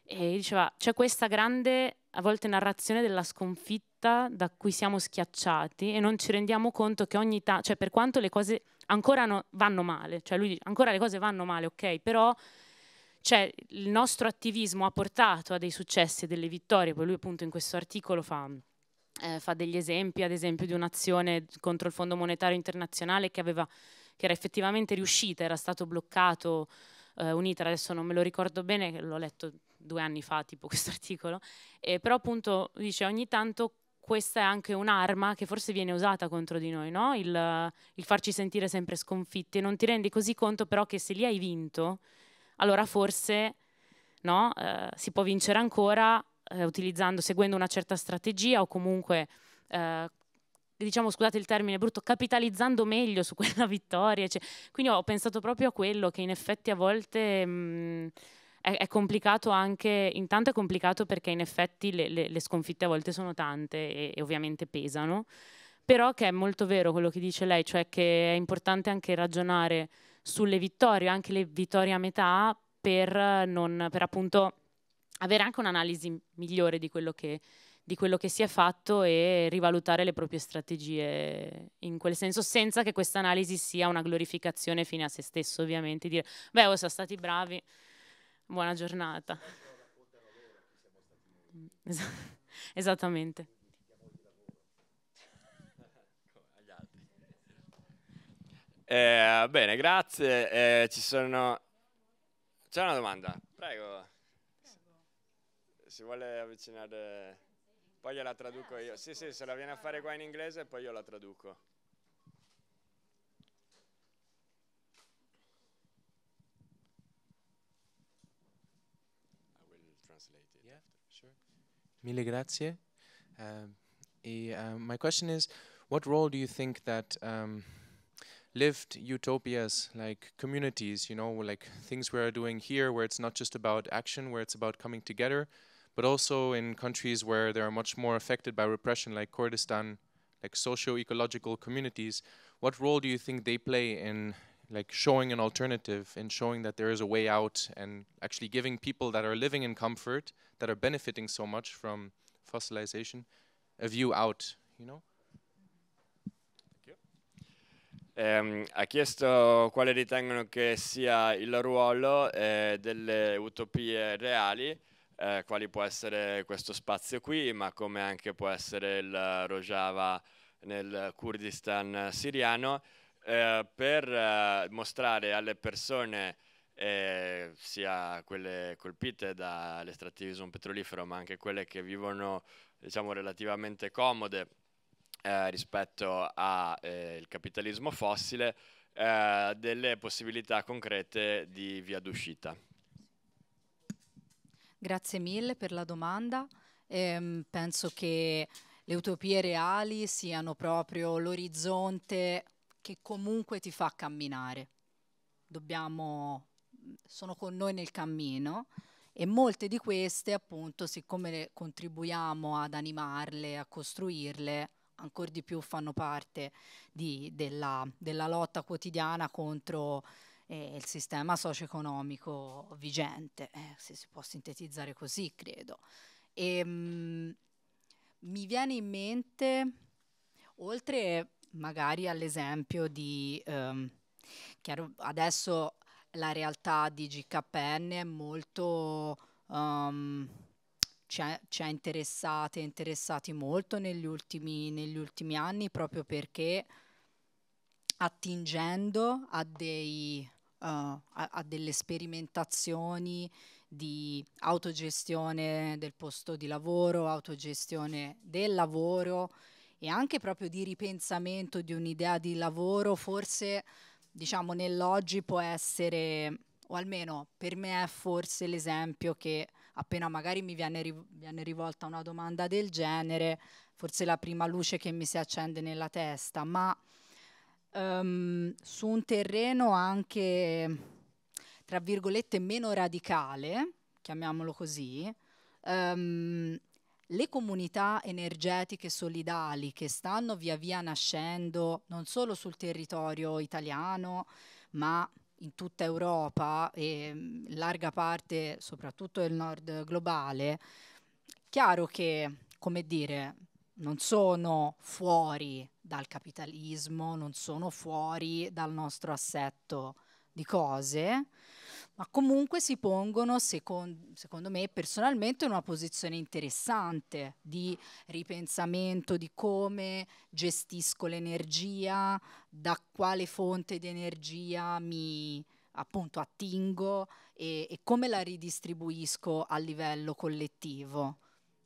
e diceva c'è questa grande a volte narrazione della sconfitta da cui siamo schiacciati e non ci rendiamo conto che ogni tanto, cioè per quanto le cose ancora no, vanno male, cioè lui dice ancora le cose vanno male, ok, però cioè, il nostro attivismo ha portato a dei successi e delle vittorie, poi lui appunto in questo articolo fa, eh, fa degli esempi, ad esempio di un'azione contro il Fondo Monetario Internazionale che, aveva, che era effettivamente riuscita, era stato bloccato eh, un iter, adesso non me lo ricordo bene, l'ho letto due anni fa, tipo questo articolo, eh, però appunto dice ogni tanto questa è anche un'arma che forse viene usata contro di noi, no? il, il, farci sentire sempre sconfitti non ti rendi così conto però che se li hai vinto, allora forse no, eh, si può vincere ancora eh, utilizzando, seguendo una certa strategia o comunque eh, diciamo scusate il termine brutto, capitalizzando meglio su quella vittoria. Cioè, quindi ho pensato proprio a quello che in effetti a volte mh, è, è, complicato anche, intanto è complicato perché in effetti le, le, le sconfitte a volte sono tante e, e, ovviamente pesano, però che è molto vero quello che dice lei, cioè che è importante anche ragionare sulle vittorie, anche le vittorie a metà, per, non, per appunto avere anche un'analisi migliore di quello che di quello che si è fatto e rivalutare le proprie strategie in quel senso, senza che questa analisi sia una glorificazione fine a se stesso, ovviamente, dire, beh, oh, sono stati bravi, buona giornata. Esattamente. Eh, bene, grazie. Eh, ci sono... C'è una domanda, prego. Si vuole avvicinare... Poi gliela traduco io. Sì, sì, se la viene a fare qua in inglese poi io la traduco. Mille grazie. Um, e, uh, my question is, what role do you think that um, lived utopias like communities, you know, like things we are doing here, where it's not just about action, where it's about coming together, but also in countries where they are much more affected by repression, like Kurdistan, like socio-ecological communities. What role do you think they play in like showing an alternative and showing that there is a way out and actually giving people that are living in comfort that are benefiting so much from fossilization a view out you know? Ehm, ha chiesto quale ritengono che sia il ruolo eh, delle utopie reali, eh, quali può essere questo spazio qui, ma come anche può essere il Rojava nel Kurdistan siriano, eh, per eh, mostrare alle persone, eh, sia quelle colpite dall'estrattivismo petrolifero, ma anche quelle che vivono diciamo, relativamente comode eh, rispetto al eh, capitalismo fossile, delle possibilità concrete di via d'uscita. Grazie mille per la domanda. Ehm, penso che le utopie reali siano proprio l'orizzonte che comunque ti fa camminare. Dobbiamo, sono con noi nel cammino e molte di queste, appunto, siccome contribuiamo ad animarle, a costruirle, ancora di più fanno parte di, della, della, lotta quotidiana contro eh, il sistema socio-economico vigente, eh, se si può sintetizzare così, credo. E, mh, mm, mi viene in mente, oltre magari all'esempio di, um, chiaro, adesso la realtà di GKN è molto... Um, ci ha, ci ha interessate, interessati molto negli ultimi, negli ultimi anni proprio perché attingendo a, dei, uh, a, a delle sperimentazioni di autogestione del posto di lavoro, autogestione del lavoro e anche proprio di ripensamento di un'idea di lavoro, forse diciamo nell'oggi può essere, o almeno per me è forse l'esempio che appena magari mi viene, riv- viene rivolta una domanda del genere, forse la prima luce che mi si accende nella testa, ma um, su un terreno anche, tra virgolette, meno radicale, chiamiamolo così, um, le comunità energetiche solidali che stanno via via nascendo non solo sul territorio italiano, ma in tutta Europa e in mm, larga parte soprattutto del nord globale, chiaro che, come dire, non sono fuori dal capitalismo, non sono fuori dal nostro assetto di cose, ma comunque si pongono, second, secondo me, personalmente in una posizione interessante di ripensamento di come gestisco l'energia, da quale fonte di energia mi appunto attingo e, e come la ridistribuisco a livello collettivo.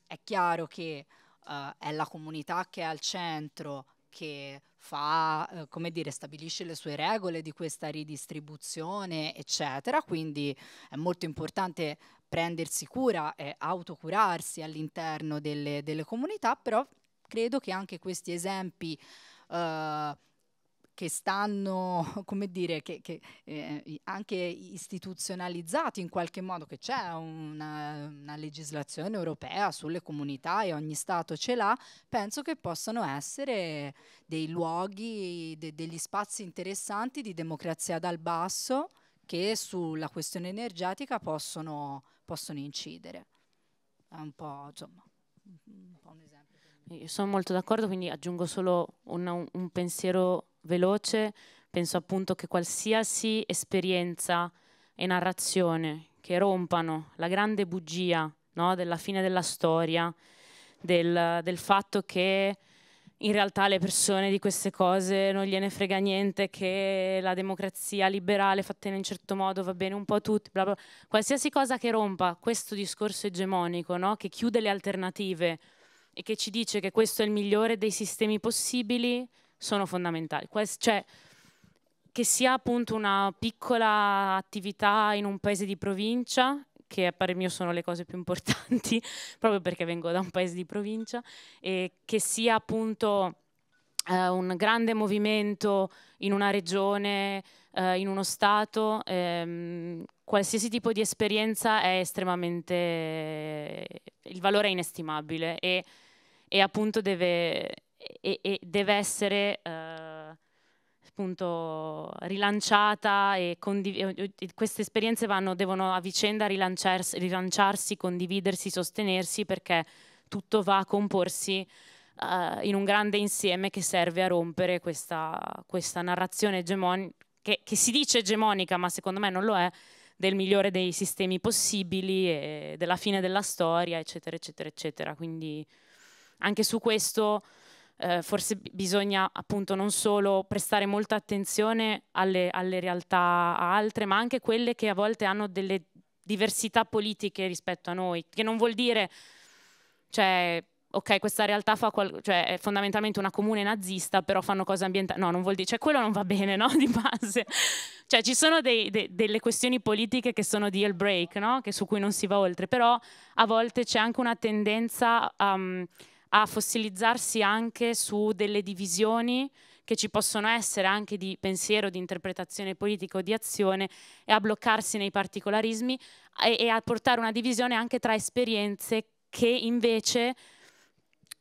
È chiaro che uh, è la comunità che è al centro che fa, eh, come dire, stabilisce le sue regole di questa ridistribuzione, eccetera. Quindi è molto importante prendersi cura e autocurarsi all'interno delle, delle comunità, però credo che anche questi esempi eh, che stanno, come dire, che, che eh, anche istituzionalizzati in qualche modo, che c'è una, una, legislazione europea sulle comunità e ogni Stato ce l'ha, penso che possano essere dei luoghi, de, degli spazi interessanti di democrazia dal basso che sulla questione energetica possono, possono incidere. È un po', insomma, un, po un esempio. Io sono molto d'accordo, quindi aggiungo solo un, un pensiero veloce, penso appunto che qualsiasi esperienza e narrazione che rompano la grande bugia no, della fine della storia, del, del fatto che in realtà le persone di queste cose non gliene frega niente, che la democrazia liberale fatta in un certo modo va bene un po' a tutti, bla bla. qualsiasi cosa che rompa questo discorso egemonico, no? che chiude le alternative e che ci dice che questo è il migliore dei sistemi possibili, sono fondamentali. Quest- cioè, che sia appunto una piccola attività in un paese di provincia, che a parer mio sono le cose più importanti, proprio perché vengo da un paese di provincia, e che sia appunto eh, un grande movimento in una regione, eh, in uno Stato, ehm, qualsiasi tipo di esperienza è estremamente... il valore è inestimabile e, e appunto deve e, e deve essere eh, appunto rilanciata e, e queste esperienze vanno, devono a vicenda rilanciarsi, rilanciarsi, condividersi, sostenersi perché tutto va a comporsi uh, in un grande insieme che serve a rompere questa, questa narrazione egemonica, che, che si dice egemonica ma secondo me non lo è, del migliore dei sistemi possibili e della fine della storia, eccetera, eccetera, eccetera. Quindi anche su questo eh, forse bisogna appunto non solo prestare molta attenzione alle, alle realtà altre, ma anche quelle che a volte hanno delle diversità politiche rispetto a noi, che non vuol dire, cioè, ok, questa realtà cioè, è fondamentalmente una comune nazista, però fanno cose ambientali. No, non vuol dire, cioè quello non va bene, no? Di base. Cioè ci sono dei, de- delle questioni politiche che sono deal break, no? Che su cui non si va oltre, però a volte c'è anche una tendenza um, a fossilizzarsi anche su delle divisioni che ci possono essere anche di pensiero, di interpretazione politica o di azione e a bloccarsi nei particolarismi e, e a portare una divisione anche tra esperienze che invece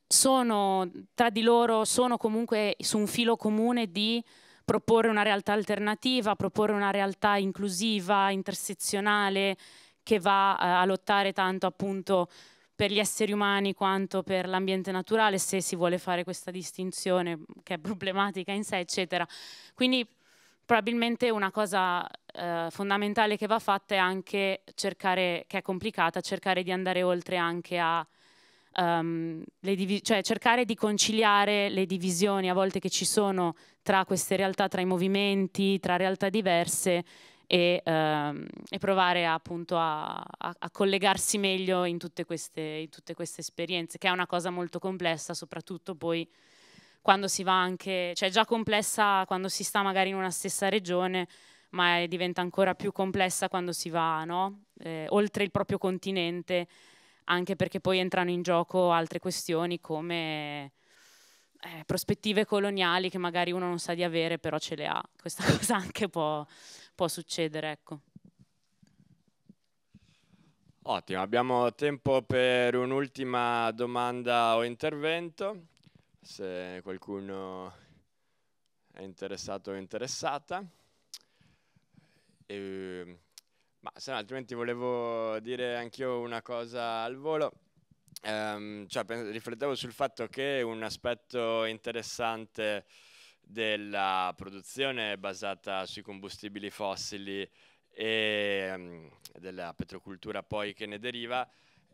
sono tra di loro, sono comunque su un filo comune di proporre una realtà alternativa, proporre una realtà inclusiva, intersezionale, che va eh, a lottare tanto appunto per gli esseri umani quanto per l'ambiente naturale, se si vuole fare questa distinzione che è problematica in sé, eccetera. Quindi probabilmente una cosa eh, fondamentale che va fatta è anche cercare, che è complicata, cercare di andare oltre anche a um, cioè cercare di conciliare le divisioni a volte che ci sono tra queste realtà, tra i movimenti, tra realtà diverse e, um, e provare appunto a, a, a, collegarsi meglio in tutte, queste, in tutte queste esperienze, che è una cosa molto complessa, soprattutto poi quando si va anche, cioè già complessa quando si sta magari in una stessa regione, ma diventa ancora più complessa quando si va no? eh, oltre il proprio continente anche perché poi entrano in gioco altre questioni come eh, prospettive coloniali che magari uno non sa di avere, però ce le ha. Questa cosa anche può, può succedere, ecco. Ottimo, abbiamo tempo per un'ultima domanda o intervento, se qualcuno è interessato o interessata. E ma se no, altrimenti volevo dire anch'io una cosa al volo. Um, cioè, riflettevo sul fatto che un aspetto interessante della produzione basata sui combustibili fossili e um, della petrocultura poi che ne deriva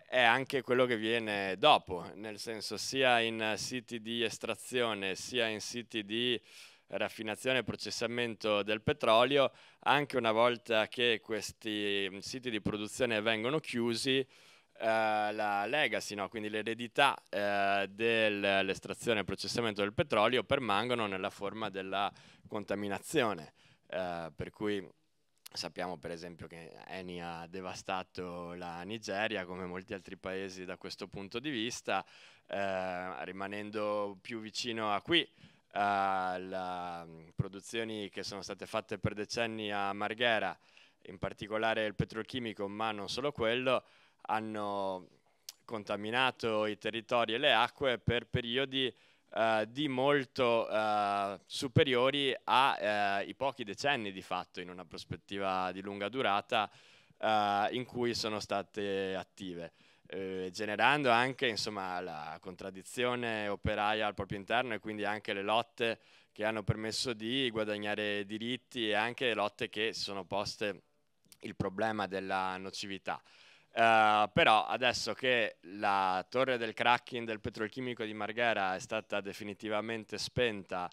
è anche quello che viene dopo, nel senso sia in siti di estrazione sia in siti di raffinazione e processamento del petrolio, anche una volta che questi siti di produzione vengono chiusi, la legacy, no? quindi l'eredità eh, dell'estrazione e processamento del petrolio permangono nella forma della contaminazione, eh, per cui sappiamo per esempio che Eni ha devastato la Nigeria come molti altri paesi da questo punto di vista, eh, rimanendo più vicino a qui alle mm, produzioni che sono state fatte per decenni a Marghera, in particolare il petrolchimico, ma non solo quello, hanno contaminato i territori e le acque per periodi uh, di molto uh, superiori ai uh, pochi decenni di fatto, in una prospettiva di lunga durata, in cui sono state attive eh, generando anche insomma, la contraddizione operaia al proprio interno e quindi anche le lotte che hanno permesso di guadagnare diritti e anche lotte che si sono poste il problema della nocività. Uh, però adesso che la torre del cracking del petrolchimico di Marghera è stata definitivamente spenta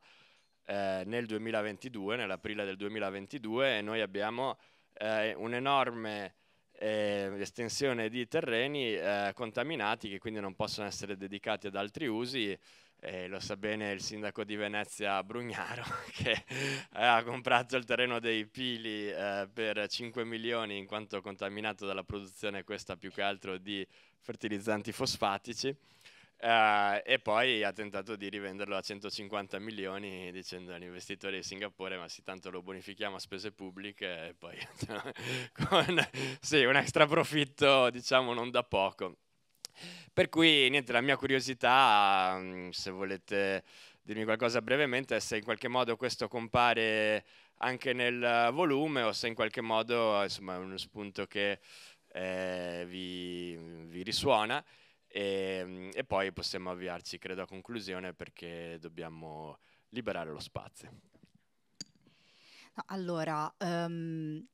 eh, nel 2022, nell'aprile del 2022, e noi abbiamo eh, un enorme eh, l'estensione di terreni eh, contaminati che quindi non possono essere dedicati ad altri usi. Eh, lo sa bene il sindaco di Venezia Brugnaro che ha comprato il terreno dei Pili eh, per 5 milioni in quanto contaminato dalla produzione questa più che altro di fertilizzanti fosfatici Uh, e poi ha tentato di rivenderlo a 150 milioni dicendo agli investitori di Singapore ma sì tanto lo bonifichiamo a spese pubbliche e poi con sì, un extra profitto diciamo non da poco per cui niente la mia curiosità mm, se volete dirmi qualcosa brevemente se in qualche modo questo compare anche nel volume o se in qualche modo insomma, è uno spunto che eh, vi, vi, risuona e, e, poi possiamo avviarci credo a conclusione perché dobbiamo liberare lo spazio. Allora, um,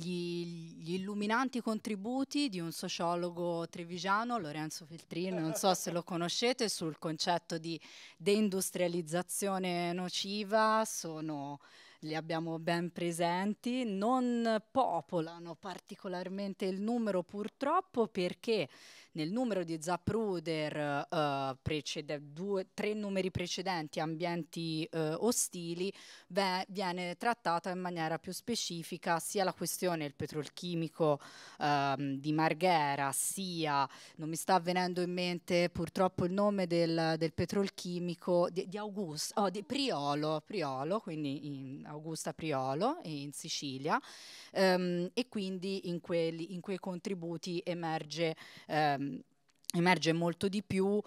gli, gli, illuminanti contributi di un sociologo trevigiano, Lorenzo Feltrini, non so se lo conoscete, sul concetto di deindustrializzazione nociva. Sono li abbiamo ben presenti, non popolano particolarmente il numero purtroppo perché nel numero di Zapruder uh, precede, due, tre numeri precedenti, ambienti uh, ostili, beh, viene trattata in maniera più specifica sia la questione del petrolchimico uh, di Marghera, sia, non mi sta venendo in mente purtroppo il nome del, del petrolchimico di, di Augusto, oh, di Priolo, Priolo, quindi Augusta Priolo in Sicilia, um, e quindi in, quelli, in quei contributi emerge um, ehm, emerge molto di più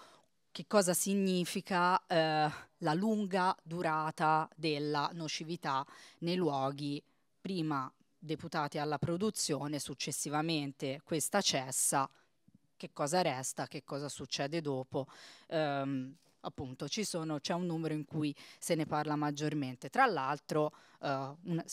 che cosa significa eh, la lunga durata della nocività nei luoghi prima deputati alla produzione, successivamente questa cessa, che cosa resta, che cosa succede dopo. Um, appunto sono, c'è un numero in cui se ne parla maggiormente. Tra l'altro uh, una,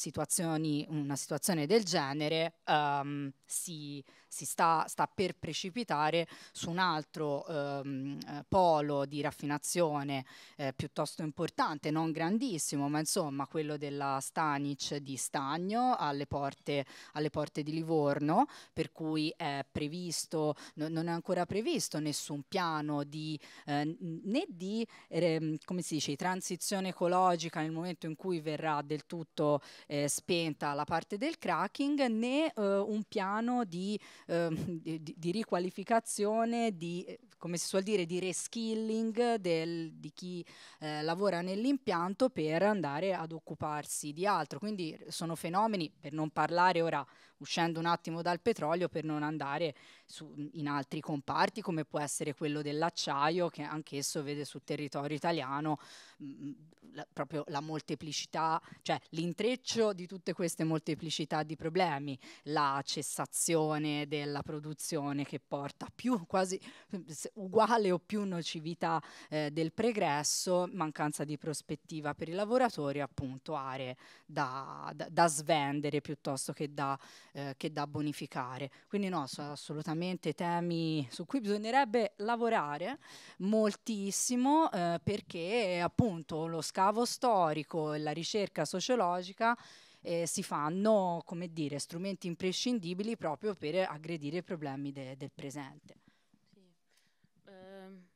una, situazione del genere um, si, si sta, sta, per precipitare su un altro um, polo di raffinazione eh, piuttosto importante, non grandissimo, ma insomma quello della Stanic di Stagno alle porte, alle porte di Livorno, per cui è previsto, no, non è ancora previsto nessun piano di, eh, né di eh, come si dice, transizione ecologica nel momento in cui verrà del tutto eh, spenta la parte del cracking, né eh, un piano di Ehm, di, di, riqualificazione, di, eh, come si suol dire, di reskilling del, di chi eh, lavora nell'impianto per andare ad occuparsi di altro. Quindi sono fenomeni, per non parlare ora uscendo un attimo dal petrolio per non andare su, in altri comparti come può essere quello dell'acciaio che anch'esso vede sul territorio italiano mh, mm, la, proprio la molteplicità, cioè l'intreccio di tutte queste molteplicità di problemi, la cessazione della produzione che porta più quasi uguale o più nocività eh, del pregresso, mancanza di prospettiva per i lavoratori, appunto aree da, da, da svendere piuttosto che da eh, che da bonificare. Quindi no, sono assolutamente temi su cui bisognerebbe lavorare moltissimo eh, perché appunto lo scavo storico e la ricerca sociologica eh, si fanno, come dire, strumenti imprescindibili proprio per aggredire i problemi de- del presente.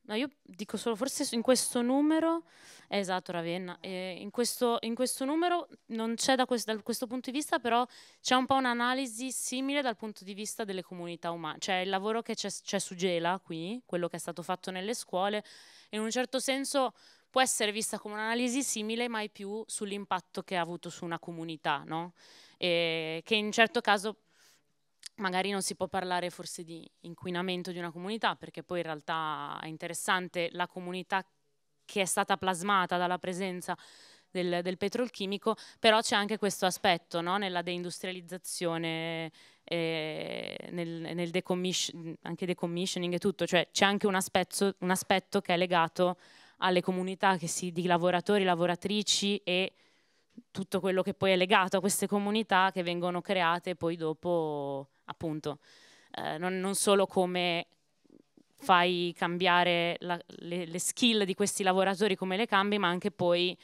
No, io dico solo, forse in questo numero, esatto Ravenna, eh, in, questo, in, questo, numero non c'è da, questo, da questo punto di vista, però c'è un po' un'analisi simile dal punto di vista delle comunità umane, cioè il lavoro che c'è, c'è su Gela qui, quello che è stato fatto nelle scuole, in un certo senso può essere vista come un'analisi simile, mai più sull'impatto che ha avuto su una comunità, no? E che in certo caso magari non si può parlare forse di inquinamento di una comunità, perché poi in realtà è interessante la comunità che è stata plasmata dalla presenza del, del petrolchimico, però c'è anche questo aspetto no? nella deindustrializzazione, eh, nel, nel decommission, anche decommissioning e tutto, cioè c'è anche un aspetto, un aspetto che è legato alle comunità si, di lavoratori, lavoratrici e tutto quello che poi è legato a queste comunità che vengono create poi dopo appunto, eh, non, non, solo come fai cambiare la, le, le skill di questi lavoratori, come le cambi, ma anche poi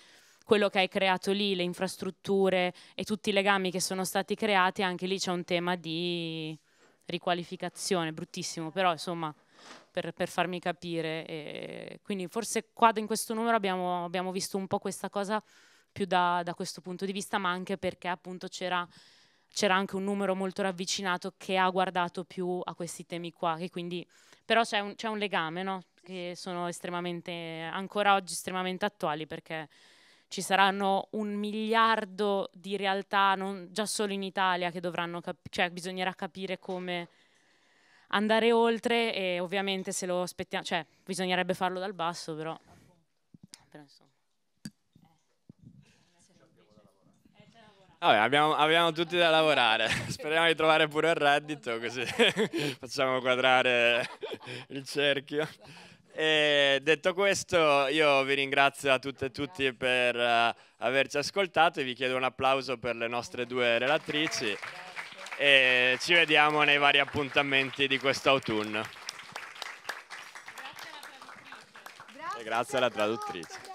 quello che hai creato lì, le infrastrutture e tutti i legami che sono stati creati, anche lì c'è un tema di riqualificazione, bruttissimo, però insomma per, per farmi capire. E quindi forse qua in questo numero abbiamo, abbiamo visto un po' questa cosa più da, da, questo punto di vista, ma anche perché appunto c'era c'era anche un numero molto ravvicinato che ha guardato più a questi temi qua, quindi, però c'è un, c'è un legame, no? che sono estremamente, ancora oggi estremamente attuali perché ci saranno un miliardo di realtà, non, già solo in Italia, che dovranno capire, cioè bisognerà capire come andare oltre e ovviamente se lo aspettiamo, cioè bisognerebbe farlo dal basso, però però Vabbè, abbiamo, abbiamo tutti da lavorare. Speriamo di trovare pure il reddito, così facciamo quadrare il cerchio. E detto questo, io vi ringrazio a tutte e tutti per uh, averci ascoltato e vi chiedo un applauso per le nostre due relatrici e ci vediamo nei vari appuntamenti di quest'autunno. Grazie grazie alla traduttrice.